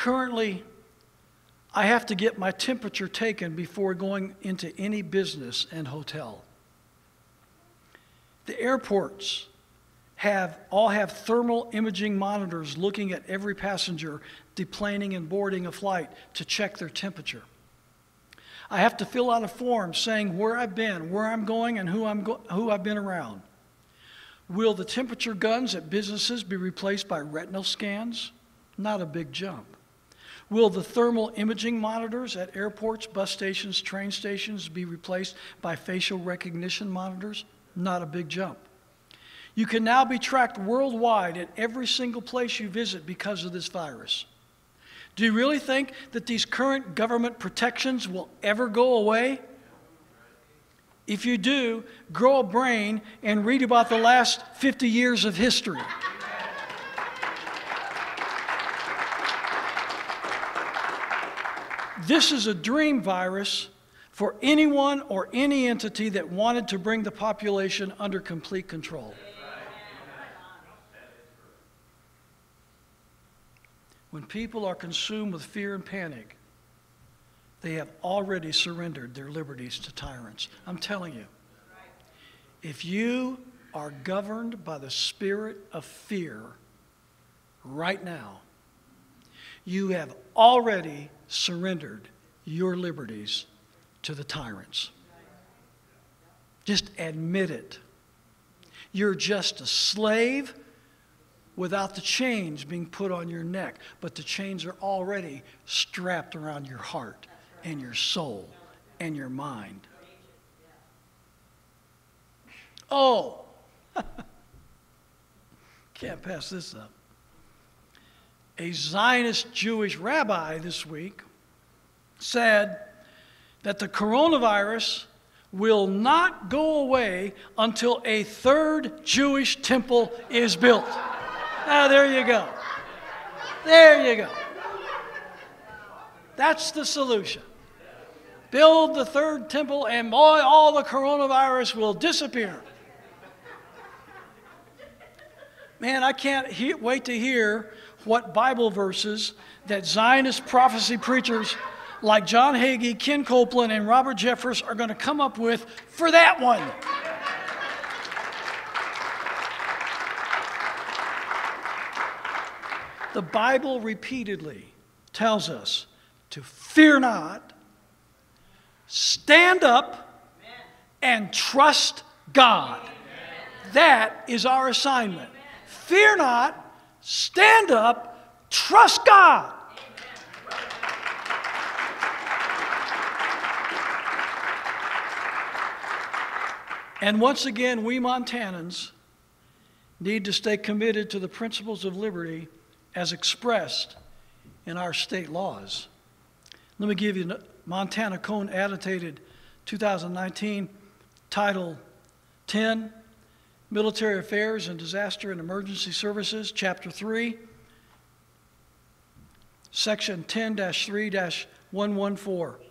Currently, I have to get my temperature taken before going into any business and hotel. The airports have all have thermal imaging monitors looking at every passenger deplaning and boarding a flight to check their temperature. I have to fill out a form saying where I've been, where I'm going, and who, I'm go- who I've been around. Will the temperature guns at businesses be replaced by retinal scans? Not a big jump. Will the thermal imaging monitors at airports, bus stations, train stations be replaced by facial recognition monitors? Not a big jump. You can now be tracked worldwide at every single place you visit because of this virus. Do you really think that these current government protections will ever go away? If you do, grow a brain and read about the last 50 years of history. This is a dream virus for anyone or any entity that wanted to bring the population under complete control. When people are consumed with fear and panic, they have already surrendered their liberties to tyrants. I'm telling you, if you are governed by the spirit of fear right now, you have already surrendered your liberties to the tyrants. Just admit it. You're just a slave without the chains being put on your neck, but the chains are already strapped around your heart and your soul and your mind. Oh, can't pass this up a Zionist Jewish rabbi this week said that the coronavirus will not go away until a third Jewish temple is built. Now, there you go. There you go. That's the solution. build the third temple, and boy, all the coronavirus will disappear. Man, I can't he- wait to hear what Bible verses that Zionist prophecy preachers like John Hagee, Ken Copeland, and Robert Jeffress are going to come up with for that one. The Bible repeatedly tells us to fear not, stand up, and trust God. That is our assignment. Fear not, stand up, trust God. And once again, we Montanans need to stay committed to the principles of liberty as expressed in our state laws. Let me give you Montana Code Annotated 2019, Title 10, Military Affairs and Disaster and Emergency Services, Chapter 3, Section 10 3 114.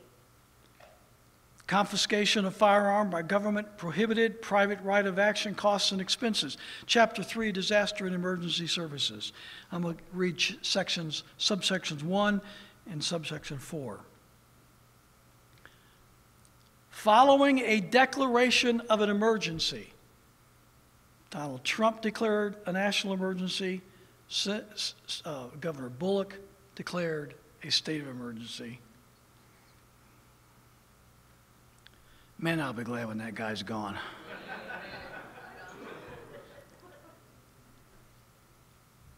Confiscation of firearm by government prohibited, private right of action costs and expenses. Chapter 3, Disaster and Emergency Services. I'm going to read sections, subsections 1 and subsection 4. Following a declaration of an emergency, Donald Trump declared a national emergency, uh, Governor Bullock declared a state of emergency. Man, I'll be glad when that guy's gone.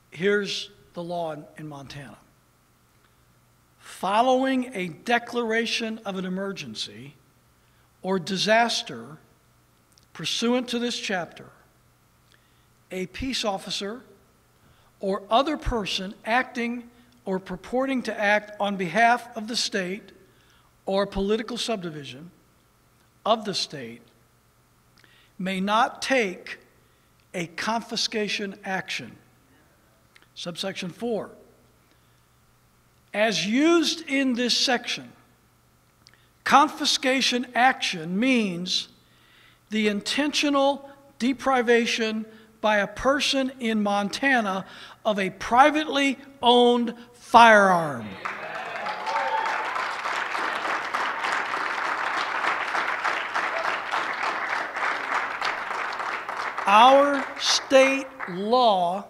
Here's the law in, in Montana. Following a declaration of an emergency or disaster pursuant to this chapter, a peace officer or other person acting or purporting to act on behalf of the state or political subdivision of the state may not take a confiscation action. Subsection 4. As used in this section, confiscation action means the intentional deprivation by a person in Montana of a privately owned firearm. Our state law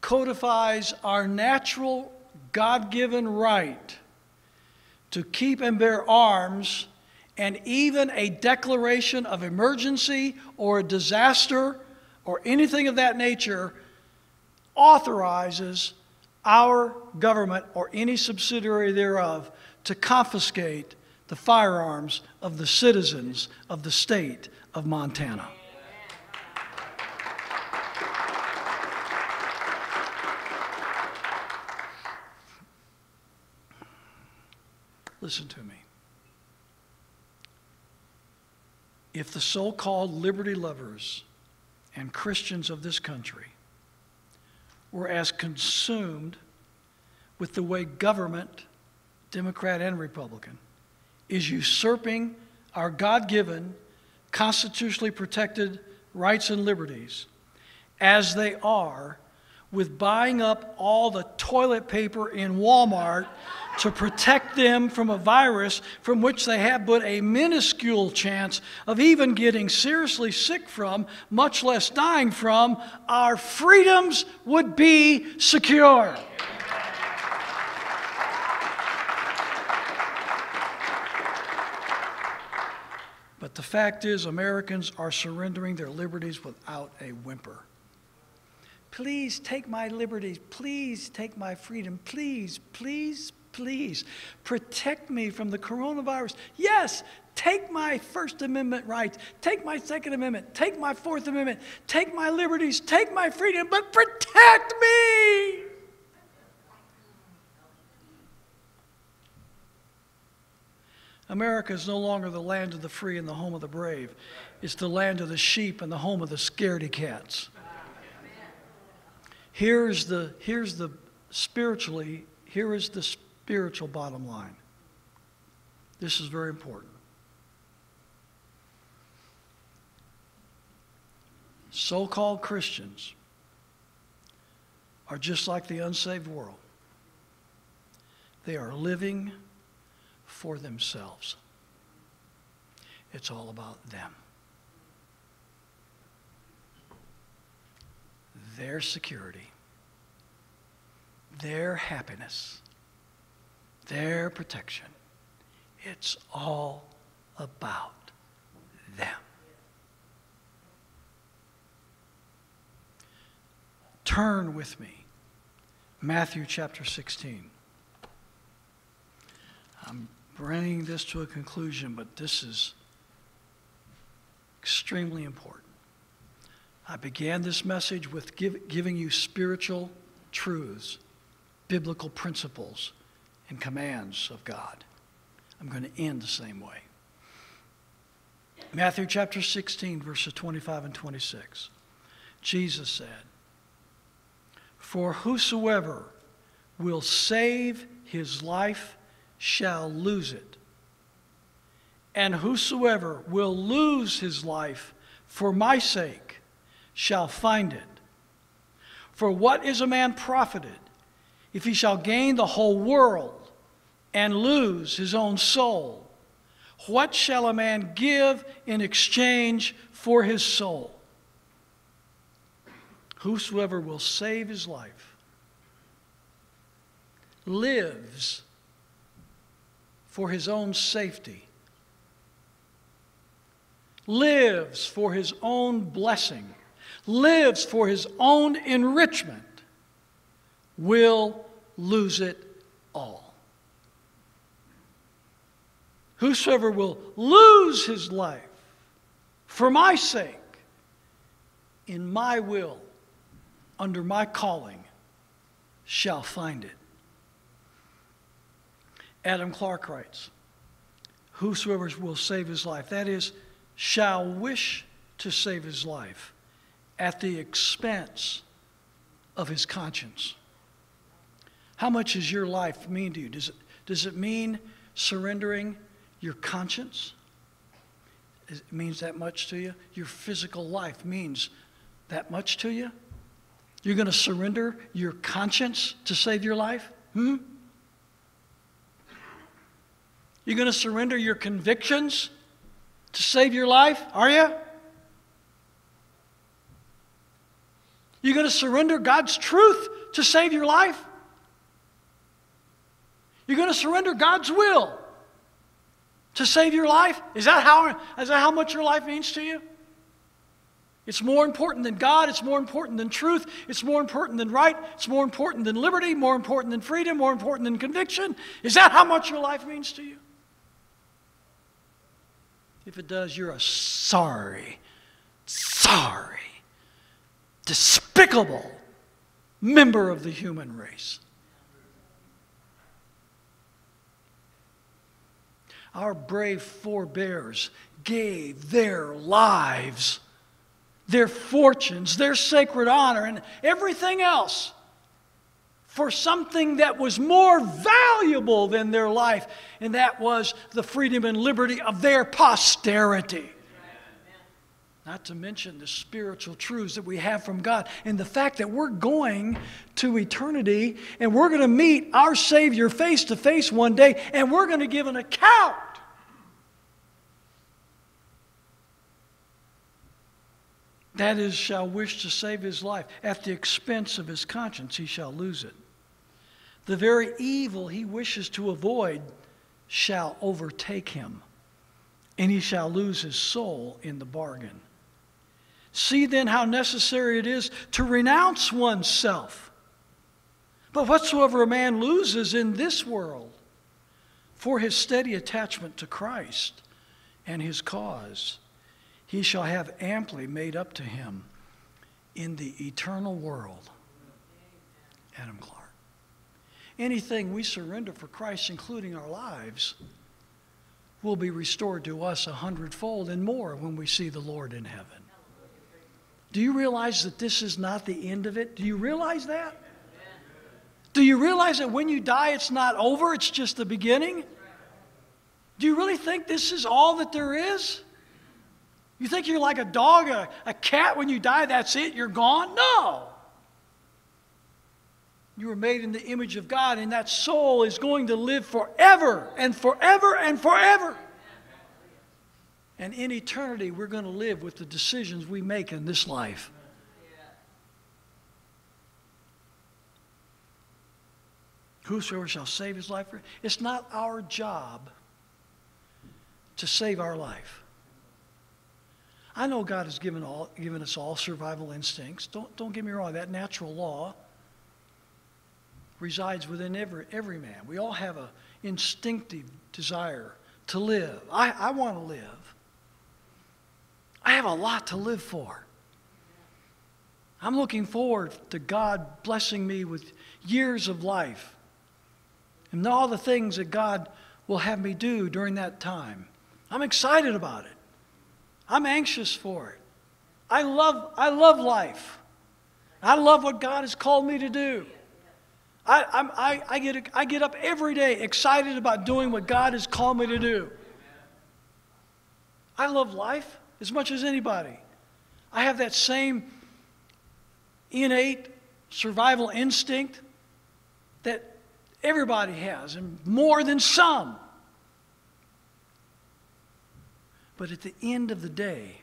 codifies our natural God given right to keep and bear arms, and even a declaration of emergency or a disaster or anything of that nature authorizes our government or any subsidiary thereof to confiscate the firearms of the citizens of the state of Montana. Listen to me. If the so called liberty lovers and Christians of this country were as consumed with the way government, Democrat and Republican, is usurping our God given, constitutionally protected rights and liberties as they are with buying up all the toilet paper in Walmart to protect them from a virus from which they have but a minuscule chance of even getting seriously sick from, much less dying from, our freedoms would be secure. But the fact is, Americans are surrendering their liberties without a whimper. Please take my liberties. Please take my freedom. Please, please, please protect me from the coronavirus. Yes, take my First Amendment rights, take my Second Amendment, take my Fourth Amendment, take my liberties, take my freedom, but protect me. America is no longer the land of the free and the home of the brave. It's the land of the sheep and the home of the scaredy cats. Here's the, here's the spiritually, here is the spiritual bottom line. This is very important. So called Christians are just like the unsaved world. They are living for themselves. It's all about them. Their security, their happiness, their protection. It's all about them. Turn with me. Matthew chapter 16. I'm bringing this to a conclusion, but this is extremely important. I began this message with give, giving you spiritual truths, biblical principles, and commands of God. I'm going to end the same way. Matthew chapter 16, verses 25 and 26. Jesus said, For whosoever will save his life shall lose it. And whosoever will lose his life for my sake shall find it. For what is a man profited if he shall gain the whole world and lose his own soul? What shall a man give in exchange for his soul? Whosoever will save his life lives for his own safety, lives for his own blessing, lives for his own enrichment, will lose it all. Whosoever will lose his life for my sake, in my will, under my calling, shall find it. Adam Clarke writes, Whosoever will save his life, that is, shall wish to save his life at the expense of his conscience. How much does your life mean to you? Does it, does it mean surrendering your conscience? It means that much to you? Your physical life means that much to you? You're going to surrender your conscience to save your life? Hmm? You're going to surrender your convictions to save your life? Are you? You're going to surrender God's truth to save your life? You're going to surrender God's will to save your life? Is that how, is that how much your life means to you? It's more important than God. It's more important than truth. It's more important than right. It's more important than liberty, more important than freedom, more important than conviction. Is that how much your life means to you? If it does, you're a sorry, sorry, despicable member of the human race. Our brave forebears gave their lives, their fortunes, their sacred honor, and everything else for something that was more valuable than their life, and that was the freedom and liberty of their posterity. Not to mention the spiritual truths that we have from God and the fact that we're going to eternity and we're going to meet our Savior face to face one day and we're going to give an account. That is, shall wish to save his life. At the expense of his conscience, he shall lose it. The very evil he wishes to avoid shall overtake him, and he shall lose his soul in the bargain. See then how necessary it is to renounce oneself. But whatsoever a man loses in this world for his steady attachment to Christ and his cause, he shall have amply made up to him in the eternal world. Adam Clarke anything we surrender for Christ, including our lives, will be restored to us a hundredfold and more when we see the Lord in heaven. Do you realize that this is not the end of it? Do you realize that? Do you realize that when you die, it's not over, it's just the beginning? Do you really think this is all that there is? You think you're like a dog, a, a cat, when you die, that's it, you're gone? No. You were made in the image of God, and that soul is going to live forever and forever and forever. And in eternity, we're going to live with the decisions we make in this life. Whosoever shall save his life, it's not our job to save our life. I know God has given, all, given us all survival instincts. Don't, don't get me wrong, that natural law resides within every, every man. We all have an instinctive desire to live. I, I want to live. I have a lot to live for. I'm looking forward to God blessing me with years of life and all the things that God will have me do during that time. I'm excited about it. I'm anxious for it. I love, I love life. I love what God has called me to do. I, I, I, get, I get up every day excited about doing what God has called me to do. I love life as much as anybody. I have that same innate survival instinct that everybody has, and more than some. But at the end of the day,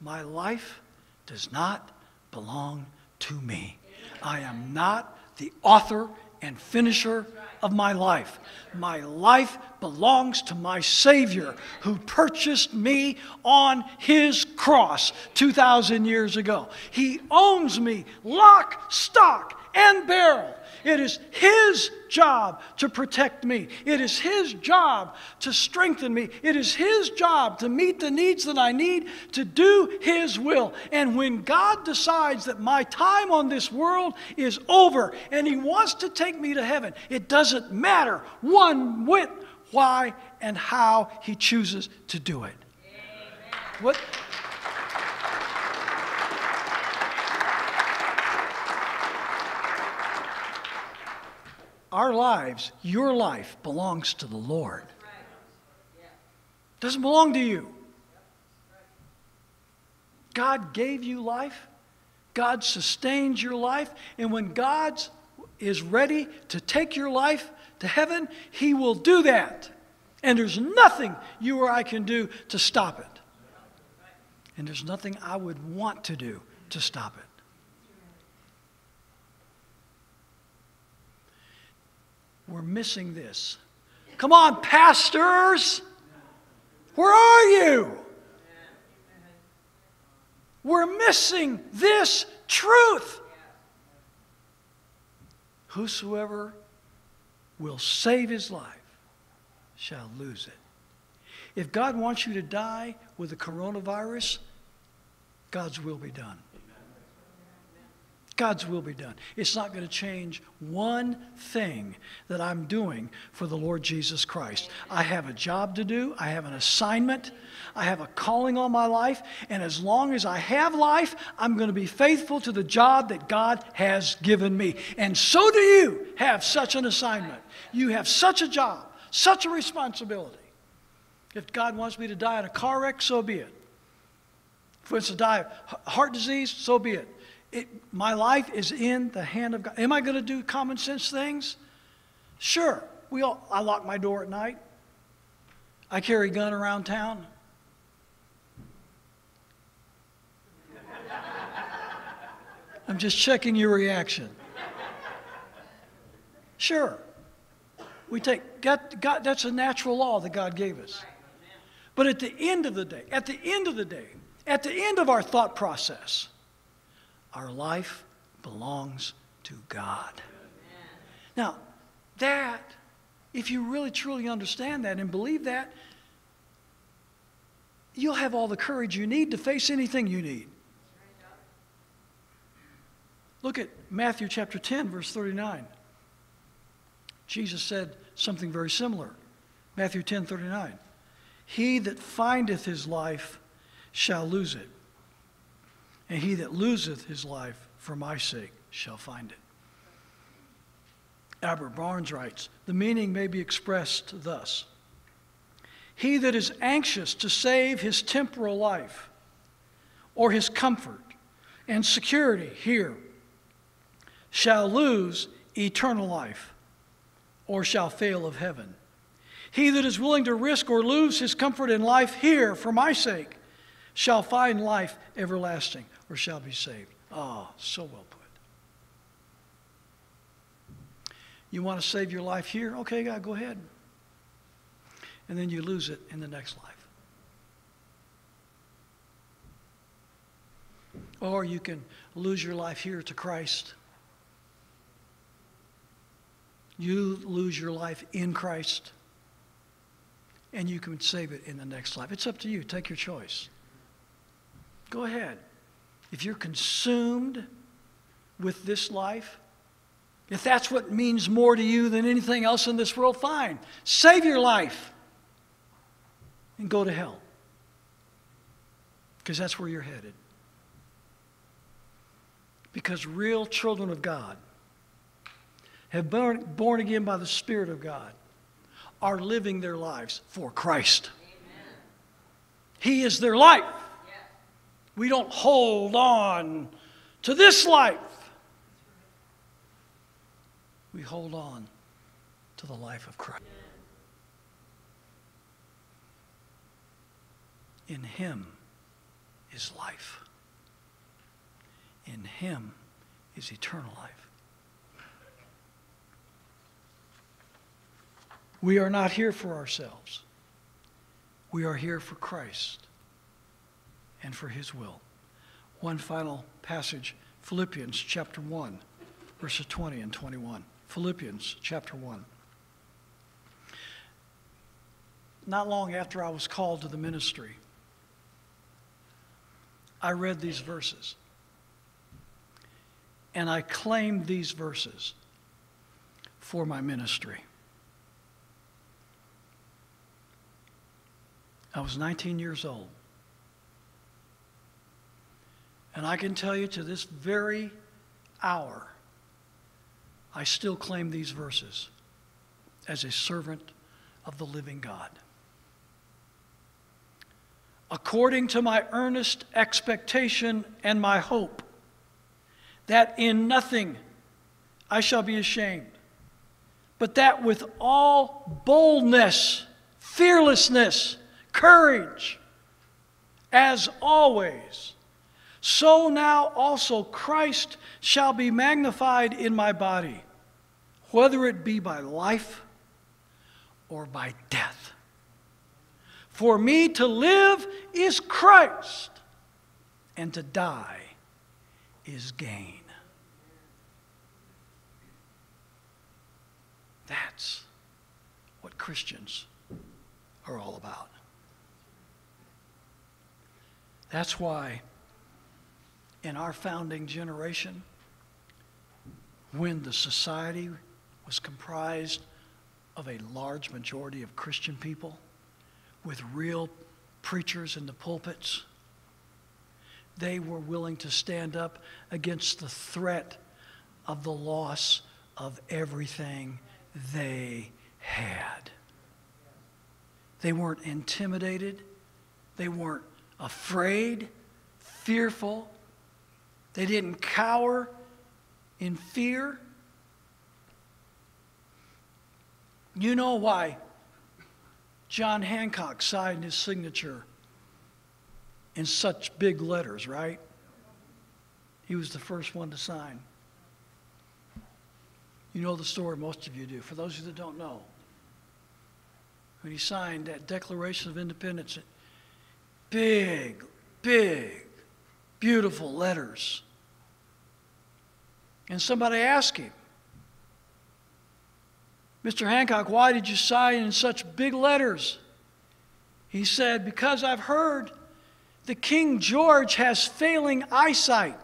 my life does not belong to me. I am not the author and finisher of my life. My life belongs to my Savior who purchased me on his cross 2,000 years ago. He owns me lock, stock, and barrel. It is His job to protect me. It is His job to strengthen me. It is His job to meet the needs that I need to do His will. And when God decides that my time on this world is over and He wants to take me to heaven, it doesn't matter one whit why and how He chooses to do it. Amen. What? Our lives, your life, belongs to the Lord. Doesn't belong to you. God gave you life. God sustains your life. And when God is ready to take your life to heaven, He will do that. And there's nothing you or I can do to stop it. And there's nothing I would want to do to stop it. We're missing this. Come on, pastors! Where are you? We're missing this truth. Whosoever will save his life shall lose it. If God wants you to die with the coronavirus, God's will be done. God's will be done. It's not going to change one thing that I'm doing for the Lord Jesus Christ. I have a job to do, I have an assignment, I have a calling on my life, and as long as I have life, I'm going to be faithful to the job that God has given me. And so do you have such an assignment. You have such a job, such a responsibility. If God wants me to die in a car wreck, so be it. If it's to die of heart disease, so be it. It, my life is in the hand of God. Am I going to do common sense things? Sure. We all, I lock my door at night. I carry a gun around town. I'm just checking your reaction. Sure. We take God, God, that's a natural law that God gave us. But at the end of the day, at the end of the day, at the end of our thought process, our life belongs to God. Now, that, if you really truly understand that and believe that, you'll have all the courage you need to face anything you need. Look at Matthew chapter 10, verse 39. Jesus said something very similar. Matthew 10, 39. He that findeth his life shall lose it and he that loseth his life for my sake shall find it. Albert Barnes writes The meaning may be expressed thus He that is anxious to save his temporal life or his comfort and security here shall lose eternal life or shall fail of heaven. He that is willing to risk or lose his comfort in life here for my sake shall find life everlasting or shall be saved. Ah, oh, so well put. You want to save your life here? Okay, God, go ahead. And then you lose it in the next life. Or you can lose your life here to Christ. You lose your life in Christ, and you can save it in the next life. It's up to you. Take your choice. Go ahead. If you're consumed with this life, if that's what means more to you than anything else in this world, fine. Save your life and go to hell. Because that's where you're headed. Because real children of God have been born again by the Spirit of God are living their lives for Christ. Amen. He is their life. We don't hold on to this life. We hold on to the life of Christ. In Him is life. In Him is eternal life. We are not here for ourselves. We are here for Christ and for his will. One final passage, Philippians chapter 1, verses 20 and 21. Philippians chapter 1. Not long after I was called to the ministry, I read these verses. And I claimed these verses for my ministry. I was 19 years old. And I can tell you to this very hour, I still claim these verses as a servant of the living God. According to my earnest expectation and my hope, that in nothing I shall be ashamed, but that with all boldness, fearlessness, courage, as always, so now also Christ shall be magnified in my body, whether it be by life or by death. For me to live is Christ, and to die is gain. That's what Christians are all about. That's why in our founding generation, when the society was comprised of a large majority of Christian people with real preachers in the pulpits, they were willing to stand up against the threat of the loss of everything they had. They weren't intimidated, they weren't afraid, fearful, they didn't cower in fear. You know why John Hancock signed his signature in such big letters, right? He was the first one to sign. You know the story, most of you do. For those of you that don't know, when he signed that Declaration of Independence, big, big, beautiful letters. And somebody asked him, Mr. Hancock, why did you sign in such big letters? He said, Because I've heard the King George has failing eyesight.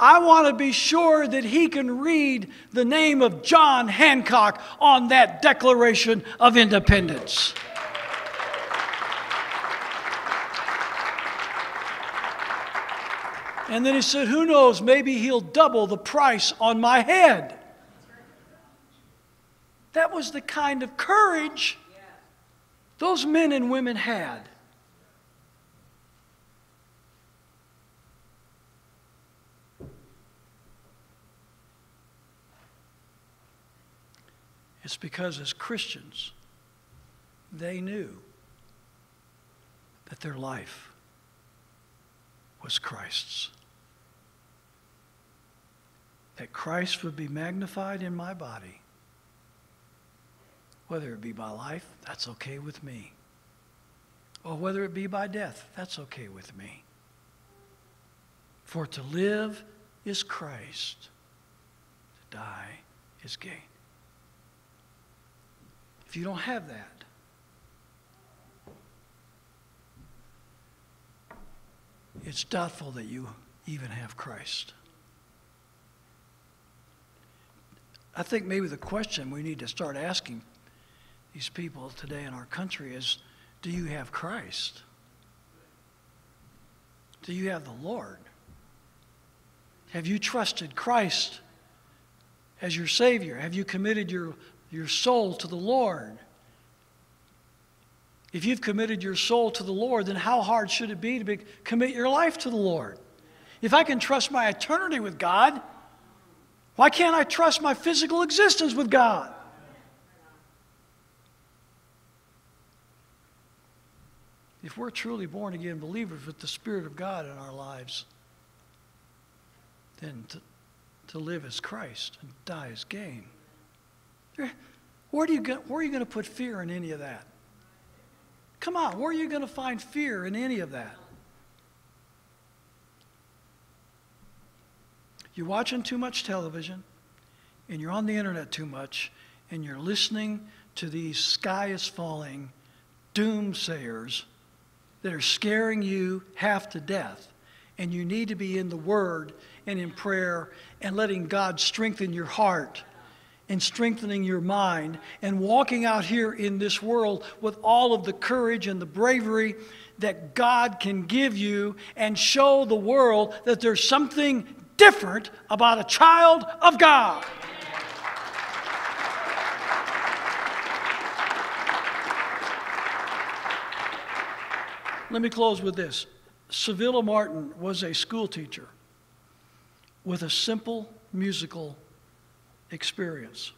I want to be sure that he can read the name of John Hancock on that Declaration of Independence. And then he said, Who knows, maybe he'll double the price on my head. That was the kind of courage those men and women had. It's because as Christians, they knew that their life was Christ's. That Christ would be magnified in my body. Whether it be by life, that's okay with me. Or whether it be by death, that's okay with me. For to live is Christ, to die is gain. If you don't have that, it's doubtful that you even have Christ. I think maybe the question we need to start asking these people today in our country is do you have Christ? Do you have the Lord? Have you trusted Christ as your Savior? Have you committed your your soul to the Lord. If you've committed your soul to the Lord, then how hard should it be to be, commit your life to the Lord? If I can trust my eternity with God, why can't I trust my physical existence with God? If we're truly born again believers with the Spirit of God in our lives, then to, to live as Christ and die as gain. Where, do you go, where are you going to put fear in any of that? Come on, where are you going to find fear in any of that? You're watching too much television, and you're on the internet too much, and you're listening to these sky is falling doomsayers that are scaring you half to death. And you need to be in the Word and in prayer and letting God strengthen your heart and strengthening your mind and walking out here in this world with all of the courage and the bravery that God can give you and show the world that there's something different about a child of God. Let me close with this. Civilla Martin was a school teacher with a simple musical experience.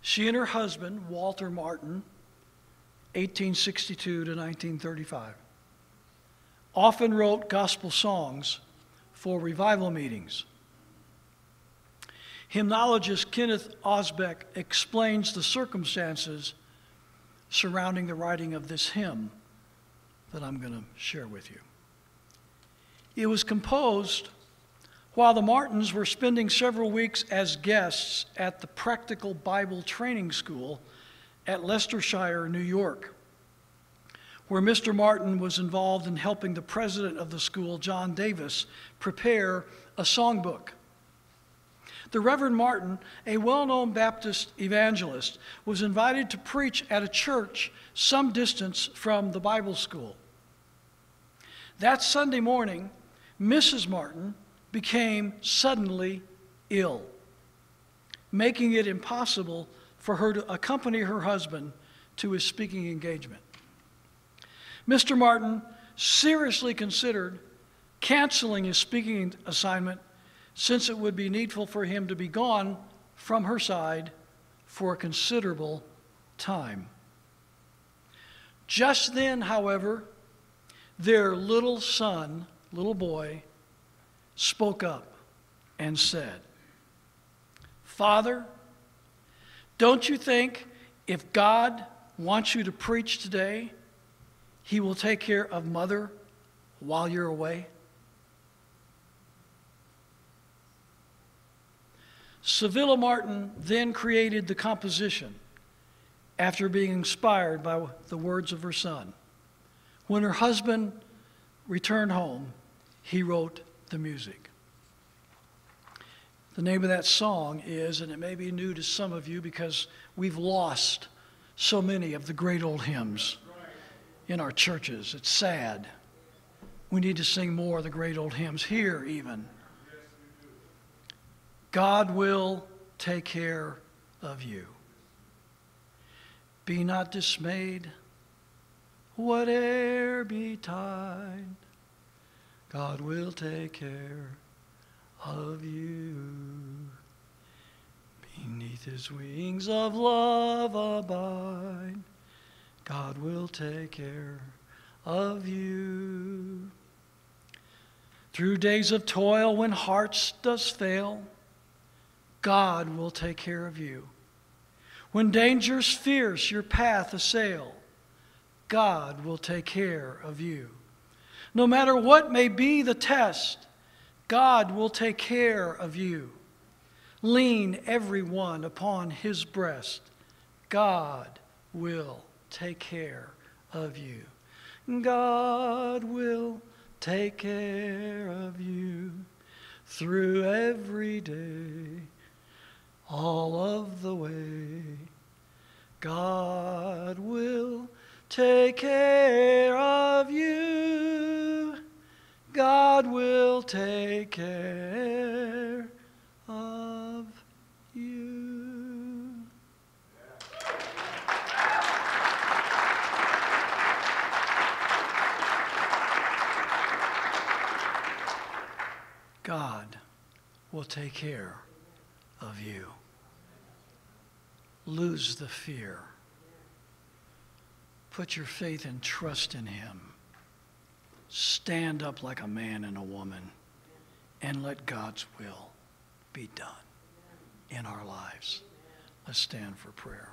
She and her husband, Walter Martin, 1862 to 1935, often wrote gospel songs for revival meetings. Hymnologist Kenneth Osbeck explains the circumstances surrounding the writing of this hymn that I'm going to share with you. It was composed while the Martins were spending several weeks as guests at the Practical Bible Training School at Lestershire, New York, where Mr. Martin was involved in helping the president of the school, John Davis, prepare a songbook. The Reverend Martin, a well known Baptist evangelist, was invited to preach at a church some distance from the Bible school. That Sunday morning, Mrs. Martin became suddenly ill, making it impossible for her to accompany her husband to his speaking engagement. Mr. Martin seriously considered canceling his speaking assignment since it would be needful for him to be gone from her side for a considerable time. Just then, however, their little son, little boy, spoke up and said, Father, don't you think if God wants you to preach today, He will take care of mother while you're away? Civilla Martin then created the composition after being inspired by the words of her son. When her husband returned home, he wrote the music. The name of that song is, and it may be new to some of you because we've lost so many of the great old hymns in our churches. It's sad. We need to sing more of the great old hymns here, even. God will take care of you. Be not dismayed, whate'er betide, God will take care of you. Beneath his wings of love abide, God will take care of you. Through days of toil when hearts does fail, God will take care of you. When dangers fierce your path assail, God will take care of you. No matter what may be the test, God will take care of you. Lean everyone upon his breast. God will take care of you. God will take care of you through every day, all of the way. God will take care of you. God will take care of you. God will take care of you. Lose the fear. Put your faith and trust in Him. Stand up like a man and a woman and let God's will be done in our lives. Let's stand for prayer.